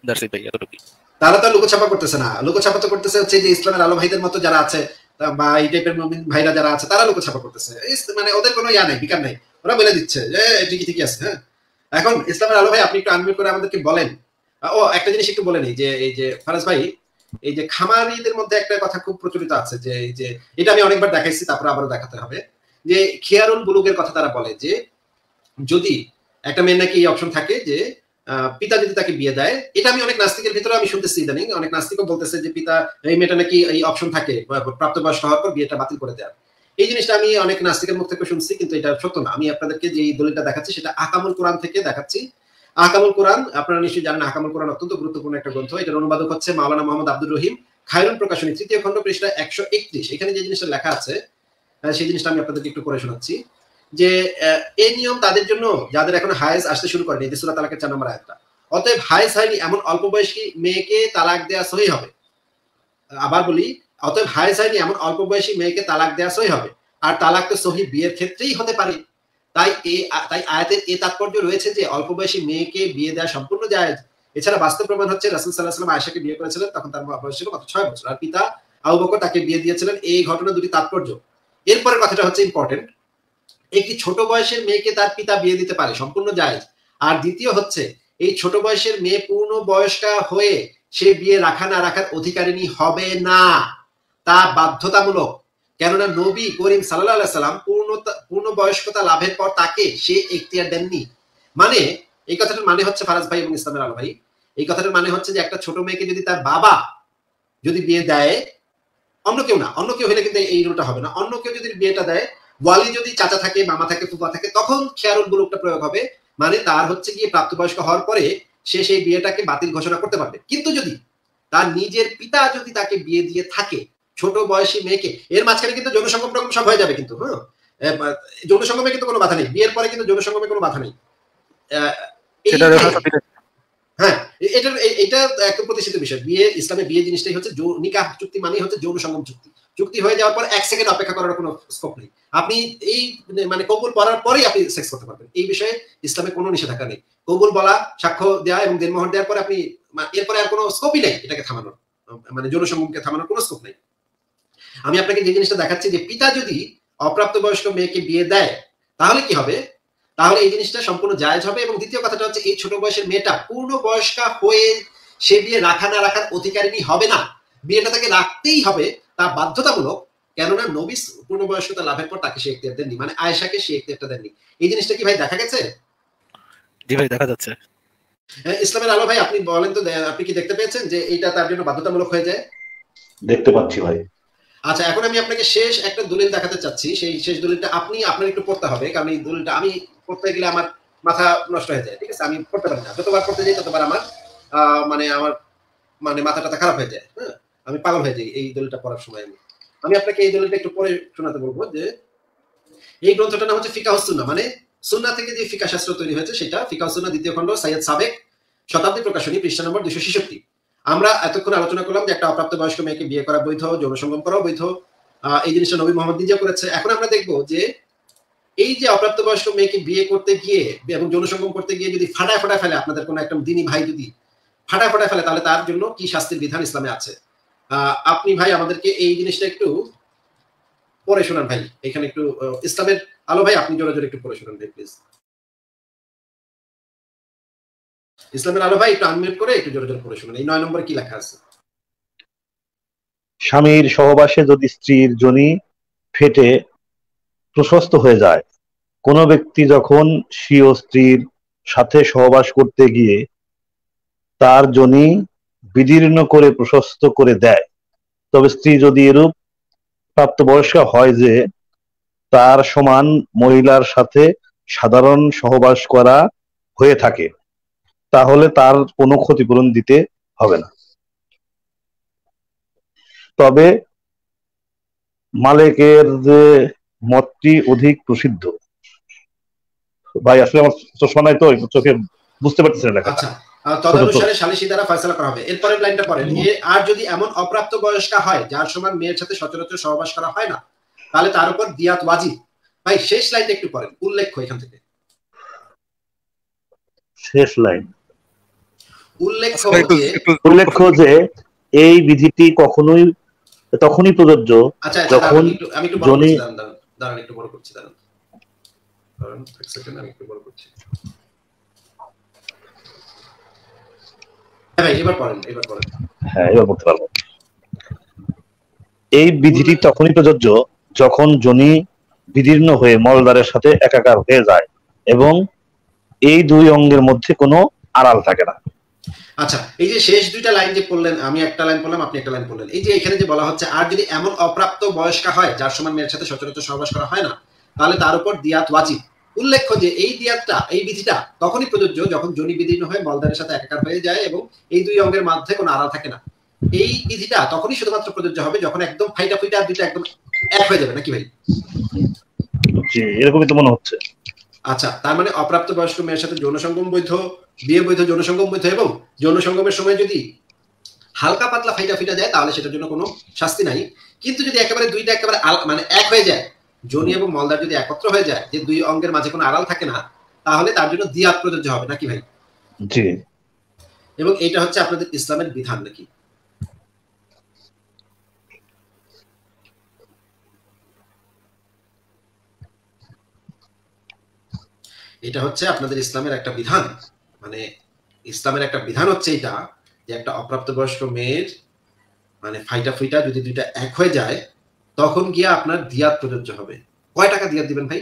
দ্যাটস ইট ভাই এতটুকু তারা তো লুকোছাপা করতেছে না। লুকোছাপা তো করতেছে হচ্ছে যে ইসলামের আলো ভাইদের মতো যারা আছে বা এই টাইপের ভাইরা যারা আছে, তারা লুকোছাপা করতেছে। মানে ওদের কোনো ইয়া নেই, বিকার নেই। ওরা বলে দিচ্ছে যে ঠিকই ঠিকই আছে হ্যাঁ? এখন ইসলামের আলো ভাই, আপনি একটু আনমিউট করে আমাদেরকে বলেন। ও, একটা জিনিস একটু বলে নেই, যে, এই যে, ফারাজ ভাই, এই যে খামারিদের মধ্যে একটা কথা খুব প্রচলিত আছে, যে, এই যে, এটা আমি অনেকবার দেখাইছি, তারপর আবারও দেখাতে হবে। যে, খেয়ারুল বুলুগের কথা তারা বলে, যে, যদি একটা মেয়ের নাকি এই অপশন থাকে, যে পিতা যদি তাকে বিয়ে দেয়, এটা আমি অনেক নাস্তিকের ভিতরে আমি শুনতেছি ইদানিং। অনেক নাস্তিকও বলতেছে যে পিতা, এই মেয়েটা নাকি এই অপশন থাকে প্রাপ্তবয়স্ক হওয়ার পর বিয়েটা বাতিল করে দেয়। এই জিনিসটা আমি অনেক নাস্তিকের মুখ থেকে শুনছি, কিন্তু এটা সত্য না। আমি আপনাদেরকে যে দলিলটা দেখাচ্ছি, সেটা আকামুল কোরআন থেকে দেখাচ্ছি। আকামুল কোরআন, আপনারা নিশ্চয়ই জানেন আকামুল কোরআন অত্যন্ত গুরুত্বপূর্ণ একটা গ্রন্থ। এটার অনুবাদক হচ্ছে মাওলানা মোহাম্মদ আব্দুর রহিম খায়রুল প্রকাশনী, তৃতীয় খণ্ড পৃষ্ঠা একশো একত্রিশ। এখানে যে জিনিসটা লেখা আছে সেই জিনিসটা আমি আপনাদেরকে একটু করে শোনাচ্ছি। যে এই নিয়ম তাদের জন্য যাদের এখন হায়েস আসতে শুরু করেনি, এই সুরা তালাকের চার নম্বর আয়াতটা। অতএব হায়েজ হয়নি এমন অল্প বয়সী মেয়েকে তালাক দেওয়া সহি হবে। আবার বলি, অতএব হায়েস হয়নি এমন অল্প বয়সী মেয়েকে তালাক দেওয়া সহি হবে। আর তালাক তো সহি বিয়ের ক্ষেত্রেই হতে পারে। তাই এ, তাই আয়াতের এ তাৎপর্য রয়েছে যে, অল্প বয়সী মেয়েকে বিয়ে দেওয়া সম্পূর্ণ যায় এছাড়া বাস্তব প্রমাণ হচ্ছে, রাসুল সাল্লাহ সাল্লাম আয়সাকে বিয়ে করেছিলেন, তখন তার বয়স ছিল মাত্র ছয় বছর। আর পিতা আবু বকর তাকে বিয়ে দিয়েছিলেন। এই ঘটনা দুটি তাৎপর্য। এরপরের কথাটা হচ্ছে ইম্পর্টেন্ট একটি ছোট বয়সের মেয়েকে তার পিতা বিয়ে দিতে পারে, সম্পূর্ণ জায়েজ। আর দ্বিতীয় হচ্ছে, এই ছোট বয়সের মেয়ে পূর্ণ বয়স্কা হয়ে সে বিয়ে রাখা না রাখার অধিকারিণী হবে না। তা বাধ্যতামূলক। কেননা নবী করিম সাল্লাম পূর্ণতা পূর্ণ বয়স্কতা লাভের পর তাকে সে এখতিয়ার দেননি। মানে এই কথাটার মানে হচ্ছে ফারাজ ভাই এবং ইসলামের আল ভাই, এই কথাটার মানে হচ্ছে যে একটা ছোট মেয়েকে যদি তার বাবা যদি বিয়ে দেয়, অন্য কেউ না, অন্য কেউ হলে কিন্তু এই রুলটা হবে না। অন্য কেউ যদি বিয়েটা দেয় ওয়ালি যদি চাচা থাকে মামা থাকে ফুফা থাকে তখন খেয়ারুল বুলুকটা প্রয়োগ হবে। মানে তার হচ্ছে গিয়ে প্রাপ্তবয়স্ক হওয়ার পরে সে সেই বিয়েটাকে বাতিল ঘোষণা করতে পারবে। কিন্তু যদি তার নিজের পিতা যদি তাকে বিয়ে দিয়ে থাকে ছোট বয়সী মেয়েকে এর মাঝখানে কিন্তু যৌন সঙ্গম রকম সব হয়ে যাবে কিন্তু হ্যাঁ? যৌন সঙ্গমে কিন্তু কোনো বাধা নেই। বিয়ের পরে কিন্তু যৌন সঙ্গমে কোনো বাধা নেই। হ্যাঁ এটা এটা একটা প্রতিষ্ঠিত বিষয়। বিয়ে ইসলামে বিয়ে জিনিসটাই হচ্ছে নিকাহ চুক্তি মানে হচ্ছে যৌন সঙ্গম চুক্তি। চুক্তি হয়ে যাওয়ার পর এক সেকেন্ড অপেক্ষা করার কোনো স্কোপ নেই। আপনি এই মানে কবুল পড়ার পরেই আপনি সেক্স করতে পারবেন। এই বিষয়ে ইসলামে কোনো নিষেধাজ্ঞা নেই। কবুল বলা, সাক্ষ্য দেওয়া এবং দেনমোহর দেওয়ার পরে আপনি এরপরে আর কোনো স্কোপই নেই এটাকে থামানোর। মানে যৌন থামানোর কোনো স্কোপ নেই। আমি আপনাকে যে জিনিসটা দেখাচ্ছি যে পিতা যদি অপ্রাপ্ত বয়স্ক মেয়েকে বিয়ে দেয়, তাহলে কি হবে? তাহলে এই জিনিসটা সম্পূর্ণ জায়জ হবে এবং দ্বিতীয় কথাটা হচ্ছে এই ছোট বয়সের মেয়েটা পূর্ণ বয়স্কা হয়ে সে বিয়ে রাখা না রাখার অধিকারিনী হবে না। বিয়েটা তাকে রাখতেই হবে তা বাধ্যতামূলক কেননা নবী পূর্ণ বয়স্কতা লাভের পর তাকে সে এখতিয়ার দেননি। মানে আয়েশাকে সে এখতিয়ারটা দেননি। এই জিনিসটা কি ভাই দেখা গেছে? জি ভাই দেখা যাচ্ছে। ইসলামের আলো ভাই আপনি বলেন তো আপনি কি দেখতে পেয়েছেন যে এটা তার জন্য বাধ্যতামূলক হয়ে যায়? দেখতে পাচ্ছি ভাই। আচ্ছা এখন আমি আপনাকে শেষ একটা দলিল দেখাতে চাচ্ছি। সেই শেষ দলিলটা আপনি আপনার একটু পড়তে হবে কারণ এই দলিলটা আমি পড়তে গেলে আমার মাথা নষ্ট হয়ে যায় ঠিক আছে? আমি পড়তে পারি না। যতবার পড়তে যাই ততবার আমার মানে আমার মানে মাথাটা খারাপ হয়ে যায় হ্যাঁ? আমি পাগল হয়ে যাই এই দলিলটা পড়ার সময় আমি। আমি আপনাকে এই দলিলটা একটু পরে শোনাতে বলব যে, এই গ্রন্থটার নাম হচ্ছে ফিকা হস্তুনা মানে সুন্না থেকে যে ফিকা শাস্ত্র তৈরি হয়েছে সেটা ফিকা সুন্না দ্বিতীয় খণ্ড সাইয়দ সাবেক শতাব্দী প্রকাশনী, পৃষ্ঠা নম্বর দুশো ছেষট্টি। আমরা এতক্ষণ আলোচনা করলাম যে একটা অপ্রাপ্ত বয়স্ক মেয়েকে বিয়ে করা বৈধ, যৌন সঙ্গম করাও বৈধ এই জিনিসটা নবী মোহাম্মদ নিজে করেছে। এখন আমরা দেখব যে, এই যে অপ্রাপ্ত বয়স্ক মেয়েকে বিয়ে করতে গিয়ে এবং যৌন সঙ্গম করতে গিয়ে যদি ফাটায় ফাটায় ফেলে, আপনাদের কোনো একটা দিনী ভাই যদি ফাটায় ফাটায় ফেলে, তাহলে তার জন্য কি শাস্তির বিধান ইসলামে আছে? আপনি ভাই আমাদেরকে এই জিনিসটা একটু পড়ে শোনান ভাই। এখানে একটু ইসলামের আলো ভাই, আপনি জোরে জোরে একটু পড়ে শোনান ভাই প্লিজ ইসলামের আলো ভাই, একটু আনমিউট করে একটু জোরে জোরে পড়ে শোনান। এই নয় নম্বর কি লেখা আছে? স্বামীর সহবাসে যদি স্ত্রীর জনি ফেটে প্রশস্ত হয়ে যায়, কোন ব্যক্তি যখন স্বীয় স্ত্রীর সাথে সহবাস করতে গিয়ে তার জনি বিদীর্ণ করে, প্রশস্ত করে দেয়। তবে স্ত্রী যদি এরূপ প্রাপ্তবয়স্ক হয় যে, তার সমান মহিলার সাথে সাধারণ সহবাস করা হয়ে থাকে, তাহলে তার কোনো ক্ষতিপূরণ দিতে হবে না। তবে মালিকের যে মতটি অধিক প্রসিদ্ধ, ভাই, আসলে আমার চশমা নাই তো চোখে বুঝতে পারতেছি না তদনুসারে সালিশি দ্বারা ফয়সালা করা হবে। এরপরের লাইনটা পড়েন। আর যদি এমন অপ্রাপ্ত বয়স্কা হয় যার সমান মেয়ের সাথে সচরাচর সহবাস করা হয় না তাহলে তার উপর দিয়াত ওয়াজিব। ভাই শেষ লাইনটা একটু পড়েন। উল্লেখ্য এখান থেকে। শেষ লাইন। উল্লেখ্য উল্লেখ্য যে এই বিধিটি কখনোই তখনই প্রযোজ্য আচ্ছা যখন আমি একটু জনি দাঁড়ান একটু বড় করছি দাঁড়ান। দাঁড়ান এক সেকেন্ড আমি একটু বড় করছি। এবার পড়েন এবার পড়েন। হ্যাঁ এবার পড়তে পারব। এই বিধিটি তখনই প্রযোজ্য যখন জনি বিদীর্ণ হয়ে মলদ্বারের সাথে একাকার হয়ে যায় এবং এই দুই অঙ্গের মধ্যে কোনো আড়াল থাকে না। আচ্ছা এই যে শেষ দুইটা লাইন যে পড়লেন আমি একটা লাইন পড়লাম আপনি একটা লাইন পড়লেন। এই যে এখানে যে বলা হচ্ছে আর যদি এমন অপ্রাপ্ত বয়স্কা হয় যার সমান মেয়ের সাথে সচরাচর সহবাস করা হয় না তাহলে তার উপর দিয়াত ওয়াজিব। উল্লেখ্য যে এই দিয়াতটা এই বিধিটা তখনই প্রযোজ্য যখন জনি বিদীর্ণ হয়ে মলদারের সাথে একাকার হয়ে যায় এবং এই দুই অঙ্গের মধ্যে কোনো আড়াল থাকে না। এই বিধিটা তখনই শুধুমাত্র প্রযোজ্য হবে যখন একদম ফাইটা ফুইটা দুইটা একদম এক হয়ে যাবে নাকি ভাই? জি এরকমই তো মনে হচ্ছে। আচ্ছা তার মানে অপ্রাপ্ত বয়স্ক মেয়ের সাথে যৌন সঙ্গম বৈধ বিয়ে বৈধ যৌন সঙ্গম বৈধ এবং যৌন সঙ্গমের সময় যদি হালকা পাতলা ফাইটা ফিটা দেয় তাহলে সেটার জন্য কোনো শাস্তি নাই। কিন্তু যদি একেবারে দুইটা একেবারে মানে এক হয়ে যায় জনি এবং মলদার যদি একত্র হয়ে যায় যে দুই অঙ্গের মাঝে কোনো আড়াল থাকে না তাহলে তার জন্য দিয়াত প্রযোজ্য হবে নাকি ভাই? জি। এবং এটা হচ্ছে আপনাদের ইসলামের বিধান নাকি? এটা হচ্ছে আপনাদের ইসলামের একটা বিধান। মানে ইসলামের একটা বিধান হচ্ছে এটা যে একটা অপ্রাপ্তবয়স্ক মেয়ের মানে ফাইটা ফুইটা যদি দুইটা এক হয়ে যায় তখন গিয়ে আপনার দিয়াত প্রযোজ্য হবে। কয় টাকা দিয়াত দিবেন ভাই?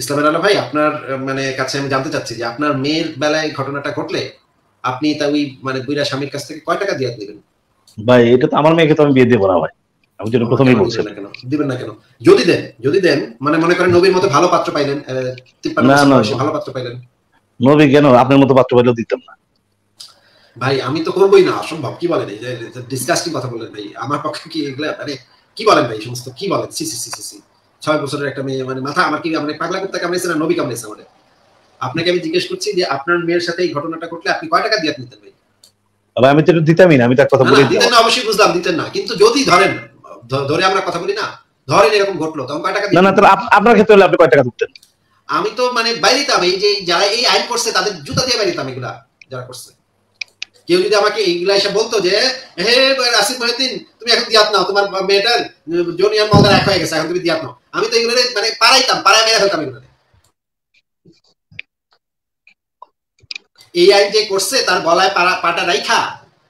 ইসলামের আলো ভাই আপনার মানে কাছে আমি জানতে চাচ্ছি যে আপনার মেয়ের বেলায় ঘটনাটা ঘটলে আপনি তা ওই মানে বুইরা স্বামীর কাছ থেকে কয় টাকা দিয়াত দিবেন? ভাই এটা তো আমার মেয়েকে তো আমি বিয়ে দেবো না ভাই। আমি যেটা প্রথমেই বলছি না কেন? দিবেন না কেন? যদি দেন যদি দেন মানে মনে করেন নবীর মতো ভালো পাত্র পাইলেন না না। ভালো পাত্র পাইলেন। নবী কেন? আপনার মতো পাত্র পাইলেও দিতাম না। ভাই আমি তো করবোই না অসম্ভব কি বলেন? এই ডিসকাস্টিং কথা বললেন ভাই আমার পক্ষে কি এগুলা মানে কি বলেন ভাই সমস্ত কি বলেন? সি সি সি সি সি। ছয় বছরের একটা মেয়ে মানে মাথা আমার কি মানে পাগলা করতে কামড়েছে না নবী কামড়েছে মানে আপনাকে আমি জিজ্ঞেস করছি যে আপনার মেয়ের সাথে এই ঘটনাটা ঘটলে আপনি কয় টাকা দিয়ে নিতেন ভাই? আমি তো দিতামই না আমি তার কথা বলি দিতেন না অবশ্যই বুঝলাম দিতেন না। কিন্তু যদি ধরেন ধরে আমরা কথা বলি না ধরেন এরকম ঘটলো তখন কয় টাকা না না তাহলে আপনার ক্ষেত্রে হলে আপনি কয় টাকা দিতেন? আমি তো মানে বাইরে এই যে যারা এই আইন করছে তাদের জুতা দিয়ে বাইরে এগুলা যারা করছে। কেউ যদি আমাকে এইগুলা এসে বলতো যে, হে আসিফ মহিউদ্দিন, তুমি এখন দিয়াত নাও, তোমার মেয়েটার জুনিয়র মলদার এক হয়ে গেছে, এখন তুমি দিয়াত নাও। আমি তো এগুলো মানে পারাইতাম পাড়ায় মেরে ফেলতাম এগুলো এই আইন যে করছে, তার গলায় পাটা রাইখা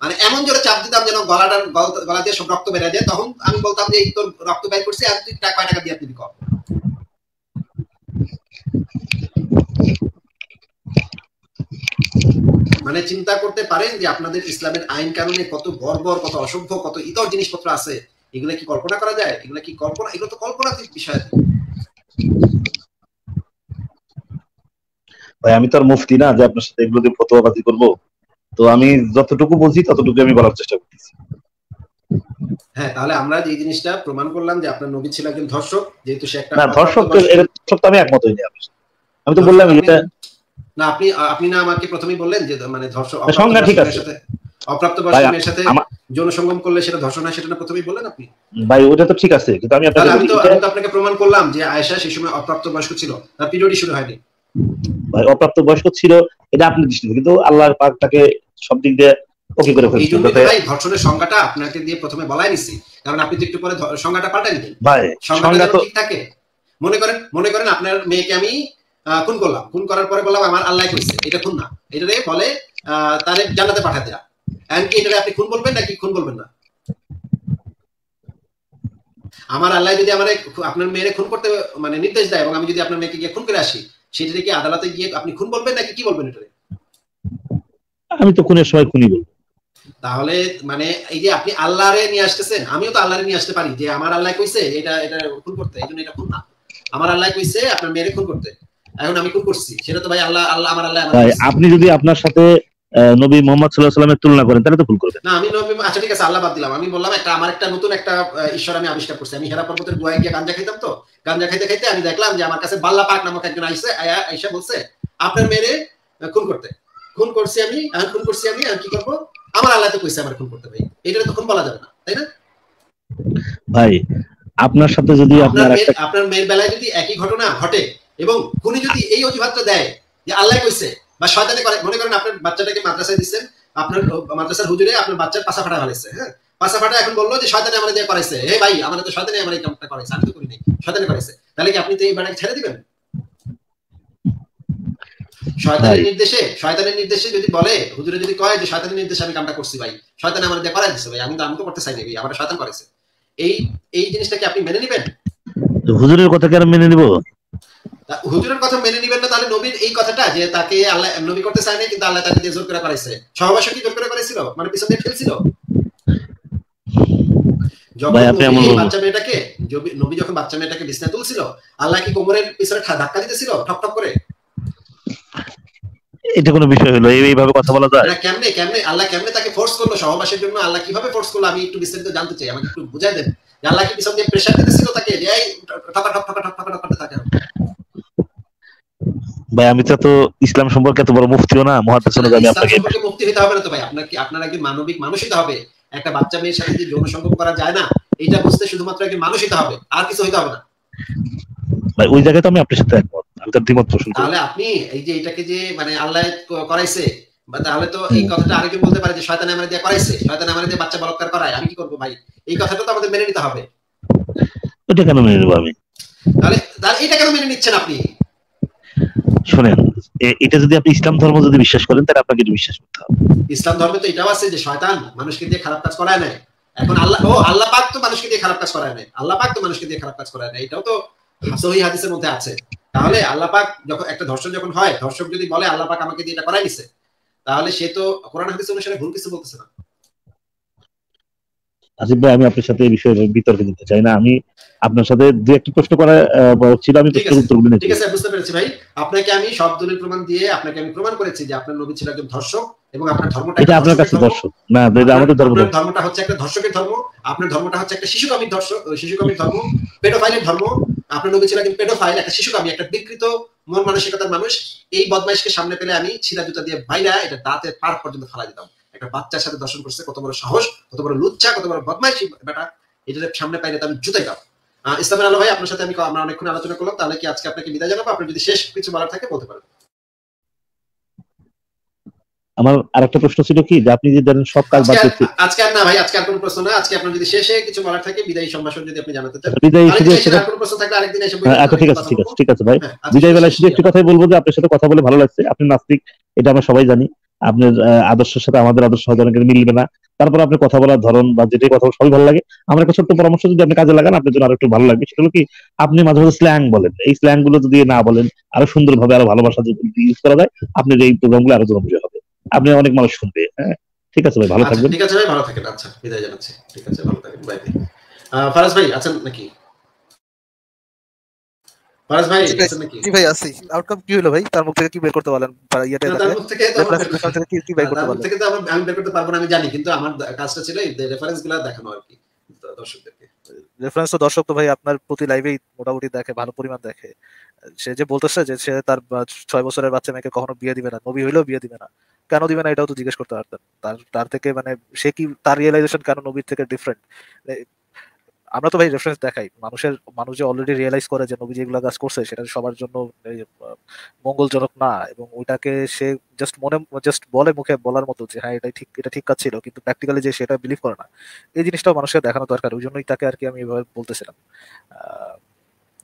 মানে এমন জোরে চাপ দিতাম যেন গলাটার, গলা দিয়ে সব রক্ত বেড়ে যায়। তখন আমি বলতাম যে তোর রক্ত বের করছে, আর তুই টাকা টাকা দিয়ে দিবি কর। মানে চিন্তা করতে পারেন যে আপনাদের ইসলামের আইন কানুনে কত বর্বর কত অসভ্য কত ইতর জিনিসপত্র আছে। এগুলো কি কল্পনা করা যায়? এগুলো কি কল্পনা? এগুলো তো কল্পনাতীত বিষয়। ভাই আমি তো আর মুফতি না যে আপনার সাথে এগুলো দিয়ে ফতোয়াবাজি করব। তো আমি যতটুকু বলছি ততটুকু আমি বলার চেষ্টা করতেছি। হ্যাঁ তাহলে আমরা যে জিনিসটা প্রমাণ করলাম যে আপনার নবী ছিল একজন ধর্ষক যেহেতু সে একটা না ধর্ষক তো আমি একমত হইনি আমি তো বললাম এটা না আপনি আপনি না আমাকে প্রথমেই বললেন যে মানে সংজ্ঞা ঠিক আছে। সাথে করলে সেটা ধর্ষণ হয় সেটা না প্রথমেই বললেন আপনি? ভাই ওটা তো ঠিক আছে কিন্তু আমি আপনাকে আমি তো আমি তো আপনাকে প্রমাণ করলাম যে আয়েশা সেই সময় ছিল তার পিরিয়ডই শুরু হয়নি। ভাই ছিল এটা আপনি দৃষ্টিতে কিন্তু আল্লাহর পাক তাকে সব দিক দিয়ে ওকে করে ফেলছে। ভাই ধর্ষণের সংজ্ঞাটা আপনাকে দিয়ে প্রথমে বলাই নিছি কারণ আপনি তো একটু পরে সংজ্ঞাটা পাল্টাই দিবেন। ভাই তো ঠিক থাকে। মনে করেন মনে করেন আপনার মেয়েকে আমি খুন করলাম। খুন করার পরে বললাম আমার আল্লাহ কইছে এটা খুন না। এটা বলে তারে জান্নাতে পাঠা দেয়া। এমনকি এটা আপনি খুন বলবেন নাকি খুন বলবেন না? আমার আল্লাহ যদি আমার আপনার মেয়েরে খুন করতে মানে নির্দেশ দেয় এবং আমি যদি আপনার মেয়েকে গিয়ে খুন করে আসি সেটা কি আদালতে গিয়ে আপনি খুন বলবেন নাকি কি বলবেন এটা আমি তো খুনের সময় খুনি বলব। তাহলে মানে এই যে আপনি আল্লাহরে নিয়ে আসতেছেন আমিও তো আল্লাহরে নিয়ে আসতে পারি যে আমার আল্লাহ কইছে এটা এটা খুন করতে এই জন্য এটা খুন না। আমার আল্লাহ কইছে আপনার মেয়েরে খুন করতে। এখন আমি খুন করছি। সেটা তো ভাই আল্লাহ আল্লাহ আমার আল্লাহ আপনি যদি আপনার সাথে নবী মোহাম্মদ সাল্লাহ সাল্লামের তুলনা করেন তাহলে তো ভুল করবেন। না আমি নবী আচ্ছা ঠিক আছে আল্লাহ বাদ দিলাম। আমি বললাম একটা আমার একটা নতুন একটা ঈশ্বর আমি আবিষ্কার করছি। আমি হেরা পর্বতের গুহায় গিয়ে গাঞ্জা খাইতাম তো। গাঞ্জা খাইতে খাইতে আমি দেখলাম যে আমার কাছে বাল্লা পাক নামক একজন আইসে আইসা বলছে আপনার মেয়েরে খুন করতে। খুন করছি আমি আর খুন করছি আমি আর কি করব? আমার আল্লাহ তো কইছে আমার খুন করতে ভাই। এটা তো খুন বলা যাবে না তাই না? ভাই আপনার সাথে যদি আপনার আপনার মেয়ের বেলায় যদি একই ঘটনা ঘটে এবং খুনি যদি এই অজুহাতটা দেয় যে আল্লাহ কইছে বা শয়তানি করে মনে করেন আপনার বাচ্চাটাকে মাদ্রাসায় দিচ্ছেন আপনার মাদ্রাসার হুজুরে আপনার বাচ্চার পাশা ফাটা ফেলেছে হ্যাঁ? পাশা ফাটা এখন বলল যে শয়তানি আমার দিয়ে করাইছে। হে ভাই আমার তো শয়তানি আমার এই কামটা করাইছে আমি তো করি নাই। শয়তানি করাইছে। তাহলে কি আপনি তো এই বেড়াকে ছেড়ে দিবেন? শয়তানের নির্দেশে শয়তানের নির্দেশে যদি বলে হুজুরে যদি কয় যে শয়তানের নির্দেশে আমি কামটা করছি ভাই শয়তান আমার দিয়ে করাই দিচ্ছে ভাই আমি তো আমি তো করতে চাই ভাই আমার শয়তান করেছে এই এই জিনিসটাকে আপনি মেনে নেবেন? হুজুরের কথা কেন মেনে নিব? হুজুরের কথা মেনে নিবেন না তাহলে নবীর এই কথাটা যে তাকে আল্লাহ নবী করতে চায় না কিন্তু আল্লাহ তাকে দিয়ে জোর করে করাইছে সহবাসে কি জোর করে করাইছিল মানে পিছন দিয়ে যখন বাচ্চা মেয়েটাকে নবী যখন বাচ্চা মেয়েটাকে বিছনায় তুলছিল আল্লাহ কি কোমরের পিছনে ধাক্কা দিতেছিল? ঠক ঠক করে? এটা কোনো বিষয় হলো? এইভাবে কথা বলা যায়? না কেমনে কেমনে আল্লাহ কেমনে তাকে ফোর্স করল? সহবাসের জন্য আল্লাহ কীভাবে ফোর্স করল? আমি একটু বিস্তারিত জানতে চাই আমাকে একটু বুঝাই দেন। আল্লাহ কি পিছন দিয়ে দিতেছিল তাকে? এই ঠকা ঠক ঠকা ঠক ঠকা ঠক করতে থাকে। ভাই আমি তো ইসলাম সম্পর্কে এত বড় মুফতিও না আপনাকে। মুফতি হতে হবে না তো ভাই। আপনার কি আপনার একজন মানবিক মানুষ হতে হবে? একটা বাচ্চা মেয়ের সাথে যে যৌন সঙ্গম করা যায় না? এটা বুঝতে শুধুমাত্র একজন মানুষ হতে হবে। আর কিছু হতে হবে না। ভাই ওই জায়গায় তো আমি আপনার সাথে একমত। আমি তার দ্বিমত পোষণ করি। তাহলে আপনি এই যে এটাকে যে মানে আল্লাহ করাইছে বা তাহলে তো এই কথাটা বলতে পারে যে শয়তান আমার দিয়ে করাইছে? শয়তান আমার দিয়ে বাচ্চা বলৎকার করায় আমি কি করব ভাই? এই কথাটা তো আমাদের মেনে নিতে হবে। ওটা কেন মেনে নেব আমি? তাহলে তাহলে এটা কেন মেনে নিচ্ছেন আপনি? শোনেন এটা যদি আপনি ইসলাম ধর্ম যদি বিশ্বাস করেন তাহলে আপনাকে এটা বিশ্বাস করতে হবে। ইসলাম ধর্মে তো এটাও আছে যে শয়তান মানুষকে দিয়ে খারাপ কাজ করায় না এখন আল্লাহ ও আল্লাহ পাক তো মানুষকে দিয়ে খারাপ কাজ করায় না আল্লাহ পাক তো মানুষকে দিয়ে খারাপ কাজ করায় না এটাও তো সহি হাদিসের মধ্যে আছে। তাহলে আল্লাহ পাক যখন একটা ধর্ষণ যখন হয় ধর্ষক যদি বলে আল্লাহ পাক আমাকে দিয়ে এটা করাই নিছে তাহলে সে তো কোরআন হাদিস অনুসারে ভুল কিছু বলতেছে না। আসিফ ভাই আমি আপনার সাথে এই বিষয়ে বিতর্ক চাই না। আমি আপনার সাথে দু একটি প্রশ্ন করা ছিল আমি প্রশ্নের উত্তরগুলো ঠিক আছে বুঝতে পেরেছি ভাই। আপনাকে আমি সব দলিল প্রমাণ দিয়ে আপনাকে আমি প্রমাণ করেছি যে আপনার নবী ছিল একজন ধর্ষক এবং আপনার ধর্মটা এটা আপনার কাছে দর্শক না এটা আমাদের ধর্ম ধর্মটা হচ্ছে একটা ধর্ষকের ধর্ম আপনার ধর্মটা হচ্ছে একটা শিশুকামী দর্শক শিশুকামীর ধর্ম পেডোফাইলের ধর্ম আপনার নবী ছিল একজন পেডোফাইল একটা শিশুকামী একটা বিকৃত মন মানসিকতার মানুষ, এই বদমাইশকে সামনে পেলে আমি ছিলা জুতা দিয়ে বাইরা এটা দাঁতের পার পর্যন্ত ফেলা দিতাম। একটা বাচ্চার সাথে দর্শন করছে, কত বড় সাহস, কত বড় লুচ্ছা, কত বড় বদমাইশি বেটা এটা সামনে পাইলে আমি জুতাই দাও। ইসলামের আলো ভাই, আপনার সাথে আমি আমরা অনেকক্ষণ আলোচনা করলাম, তাহলে কি আজকে আপনাকে বিদায় জানাব? আপনি যদি শেষ কিছু বলার থাকে বলতে পারেন। আমার আরেকটা প্রশ্ন ছিল কি যে আপনি যে জানেন সব কাজ বাদ দিচ্ছি। আজকে আর না ভাই আজকে আর কোনো প্রশ্ন না আজকে আপনার যদি শেষে কিছু বলার থাকে বিদায়ী সম্ভাষণ যদি আপনি জানাতে চান। বিদায়ী শুধু সেটা কোনো প্রশ্ন থাকলে আরেকদিন এসে আচ্ছা ঠিক আছে ঠিক আছে ঠিক আছে ভাই। বিদায় বেলায় শুধু একটু কথাই বলব যে আপনার সাথে কথা বলে ভালো লাগছে। আপনি নাস্তিক এটা আমরা সবাই জানি। আপনার আদর্শের সাথে আমাদের আদর্শ হয়তো মিলবে না। তারপর আপনি কথা বলার ধরন বা যেটাই কথা সবই ভালো লাগে। আমার একটা ছোট্ট পরামর্শ যদি আপনি কাজে লাগান আপনার জন্য আরও একটু ভালো লাগবে। সেটা হলো কি আপনি মাঝে মাঝে স্ল্যাং বলেন। এই স্ল্যাংগুলো যদি না বলেন আরও সুন্দরভাবে আরও ভালোবাসা যদি ইউজ করা যায় আপনার এই প্রোগ্রামগুলো আরও জনপ্রিয় হবে। আপনি অনেক মানুষ শুনবে হ্যাঁ? ঠিক আছে ভাই ভালো থাকবেন। ঠিক আছে ভাই ভালো থাকেন। আচ্ছা বিদায় জানাচ্ছি। ঠিক আছে ভালো থাকেন বাই ফারাজ ভাই আছেন নাকি? ফারাজ ভাই আছেন নাকি? ভাই আছি। আউটকাম কি হলো ভাই? তার মুখ থেকে কি বের করতে পারলেন? ইয়াতে তার মুখ থেকে কি বের করতে থেকে তো আমি বের করতে পারব না আমি জানি কিন্তু আমার কাজটা ছিল এই রেফারেন্সগুলো দেখানো আর কি দর্শকদেরকে। রেফারেন্স তো দর্শক তো ভাই আপনার প্রতি লাইভেই মোটামুটি দেখে ভালো পরিমাণ দেখে। সে যে বলতেছে যে সে তার ছয় বছরের বাচ্চা মেয়েকে কখনো বিয়ে দিবে না। নবী হইলেও বিয়ে দিবে না। কেন দিবে না এটাও তো জিজ্ঞেস করতে পারতেন তার তার থেকে মানে সে কি, তার রিয়েলাইজেশন কেন নবীর থেকে ডিফারেন্ট আমরা তো ভাই রেফারেন্স দেখাই। মানুষের, মানুষ যে অলরেডি রিয়েলাইজ করে যে নবী যেগুলো কাজ করছে, সেটা সবার জন্য মঙ্গলজনক না। এবং ওইটাকে সে জাস্ট মনে জাস্ট বলে মুখে বলার মতো যে হ্যাঁ এটাই ঠিক, এটা ঠিক কাজ ছিল। কিন্তু প্র্যাকটিক্যালি যে সেটা বিলিভ করে না। এই জিনিসটাও মানুষকে দেখানো দরকার। ওই জন্যই তাকে আর কি আমি এভাবে বলতেছিলাম।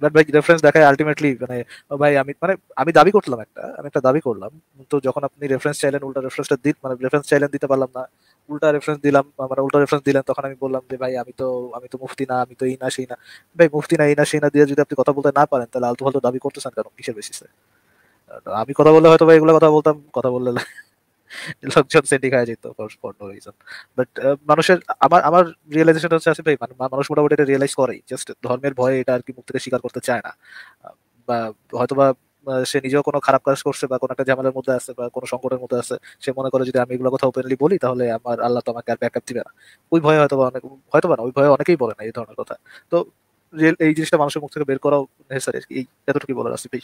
বাট ভাই রেফারেন্স দেখায় আলটিমেটলি মানে ভাই, আমি মানে আমি দাবি করলাম একটা, আমি একটা দাবি করলাম। তো যখন আপনি রেফারেন্স চাইলেন, উল্টা রেফারেন্সটা দিন মানে রেফারেন্স চাইলেন দিতে পারলাম না। উল্টা রেফারেন্স দিলাম মানে উল্টা রেফারেন্স দিলেন, তখন আমি বললাম যে, ভাই, আমি তো আমি তো মুফতি না, আমি তো এই না, সেই না। ভাই, মুফতি না, এই না, সেই না দিয়ে যদি আপনি কথা বলতে না পারেন, তাহলে আলতু ফালতু দাবি করতেছেন কেন? কিসের বেসিসে আমি কথা বললে হয়তো ভাই এগুলো কথা বলতাম, কথা বললে লোকজন সেন্টি খাওয়া যেত ফর নো রিজন বাট মানুষের, আমার আমার রিয়েলাইজেশন হচ্ছে আছে ভাই মানে মানুষ মোটামুটি এটা রিয়েলাইজ করেই। জাস্ট ধর্মের ভয়ে এটা আর কি মুখ থেকে স্বীকার করতে চায় না। বা হয়তোবা সে নিজেও কোনো খারাপ কাজ করছে বা কোনো একটা ঝামেলার মধ্যে আছে বা কোনো সংকটের মধ্যে আছে, সে মনে করে যদি আমি এগুলো কথা ওপেনলি বলি তাহলে আমার আল্লাহ তো আমাকে আর ব্যাকআপ দিবে না। ওই ভয়ে হয়তো অনেক হয়তো না, ওই ভয়ে অনেকেই বলে না এই ধরনের কথা। তো এই জিনিসটা মানুষের মুখ থেকে বের করাও নেসেসারি এই এতটুকু বলার আছে ভাই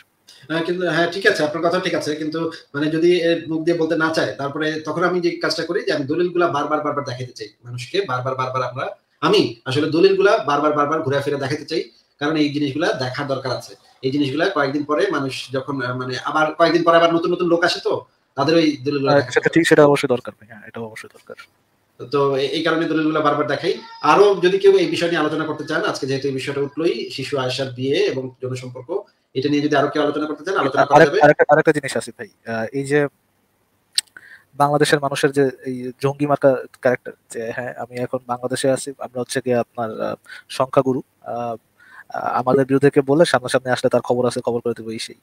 হ্যাঁ কিন্তু হ্যাঁ ঠিক আছে আপনার কথা ঠিক আছে কিন্তু মানে যদি মুখ দিয়ে বলতে না চায় তারপরে তখন আমি যে কাজটা করি যে আমি দলিলগুলা বারবার বারবার দেখাতে চাই মানুষকে বারবার বারবার আমরা আমি আসলে দলিলগুলা বারবার বারবার ঘুরে ফিরে দেখাতে চাই কারণ এই জিনিসগুলা দেখার দরকার আছে। এই জিনিসগুলা কয়েকদিন পরে মানুষ যখন মানে আবার কয়েকদিন পরে আবার নতুন নতুন লোক আসে তো তাদের ওই দলিলগুলো সেটা ঠিক সেটা অবশ্যই দরকার হ্যাঁ এটা অবশ্যই দরকার। তো এই কারণে দলিলগুলো বারবার দেখাই। আরও যদি কেউ এই বিষয় নিয়ে আলোচনা করতে চান আজকে যেহেতু এই বিষয়টা উঠলোই শিশু আয়সার বিয়ে এবং জনসম্পর্ক এটা নিয়ে যদি আরও কেউ আলোচনা করতে চান আলোচনা করা যাবে। আরেকটা জিনিস আছে ভাই। এই যে বাংলাদেশের মানুষের যে এই জঙ্গি মার্কা ক্যারেক্টার যে হ্যাঁ আমি এখন বাংলাদেশে আছি আমরা হচ্ছে গিয়ে আপনার সংখ্যাগুরু। আমাদের বিরুদ্ধে কে বলে সামনাসামনি আসলে তার খবর আছে খবর করে দেবো এই সেই।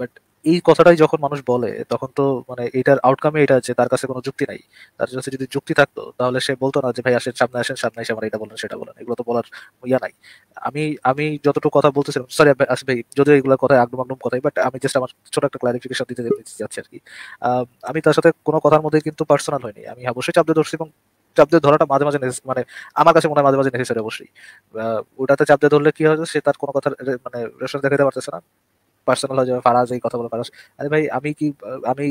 বাট এই কথাটাই যখন মানুষ বলে, তখন তো মানে এটার আউটকামে এটা যে তার কাছে কোনো যুক্তি নাই। তার কাছে যদি যুক্তি থাকতো, তাহলে সে বলতো না যে, ভাই, আসেন, সামনে আসেন, সামনে এসে আমার এটা বলেন, সেটা বলেন। এগুলো তো বলার ইয়া নাই। আমি আমি যতটুকু কথা বলতেছিলাম সরি আসে ভাই, যদিও এগুলো কথা আগম আগম কথাই বাট আমি জাস্ট আমার ছোট একটা ক্লারিফিকেশন দিতে যাচ্ছি আর কি। আমি তার সাথে কোনো কথার মধ্যে কিন্তু পার্সোনাল হয়নি আমি অবশ্যই চাপ দিয়ে ধরছি এবং চাপ দিয়ে ধরাটা মাঝে মাঝে মানে আমার কাছে মনে হয় মাঝে মাঝে নেসেসারি অবশ্যই। ওটাতে চাপ দিয়ে ধরলে কি হয় সে তার কোনো কথা মানে রেশন দেখাতে পারতেছে না। পার্সোনাল হয়ে যাবে, ফারাজ এই কথা ফারাজ। আরে ভাই, আমি কি, আমি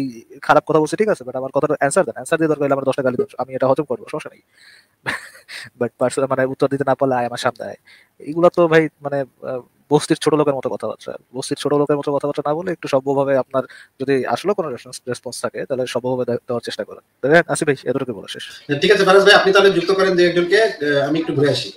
খারাপ কথা বলছি, ঠিক আছে? বাট আমার কথাটা অ্যান্সার দেন। অ্যান্সার দিয়ে দরকার আমার দশটা গালি আমি এটা হজম করব, সমস্যা নেই। বাট পার্সোনাল মানে উত্তর দিতে না পারলে আয় আমার সামনে আয়। এইগুলো তো ভাই মানে বস্তির ছোট লোকের মতো কথাবার্তা। বস্তির ছোট লোকের মতো কথাবার্তা না বলে একটু সভ্যভাবে আপনার যদি আসলে কোনো রেসপন্স থাকে, তাহলে সভ্যভাবে দেওয়ার চেষ্টা করেন। আসি ভাই এতটুকু বলা শেষ। ঠিক আছে ভাই, আপনি তাহলে যুক্ত করেন একজনকে। আমি একটু ঘুরে আসি।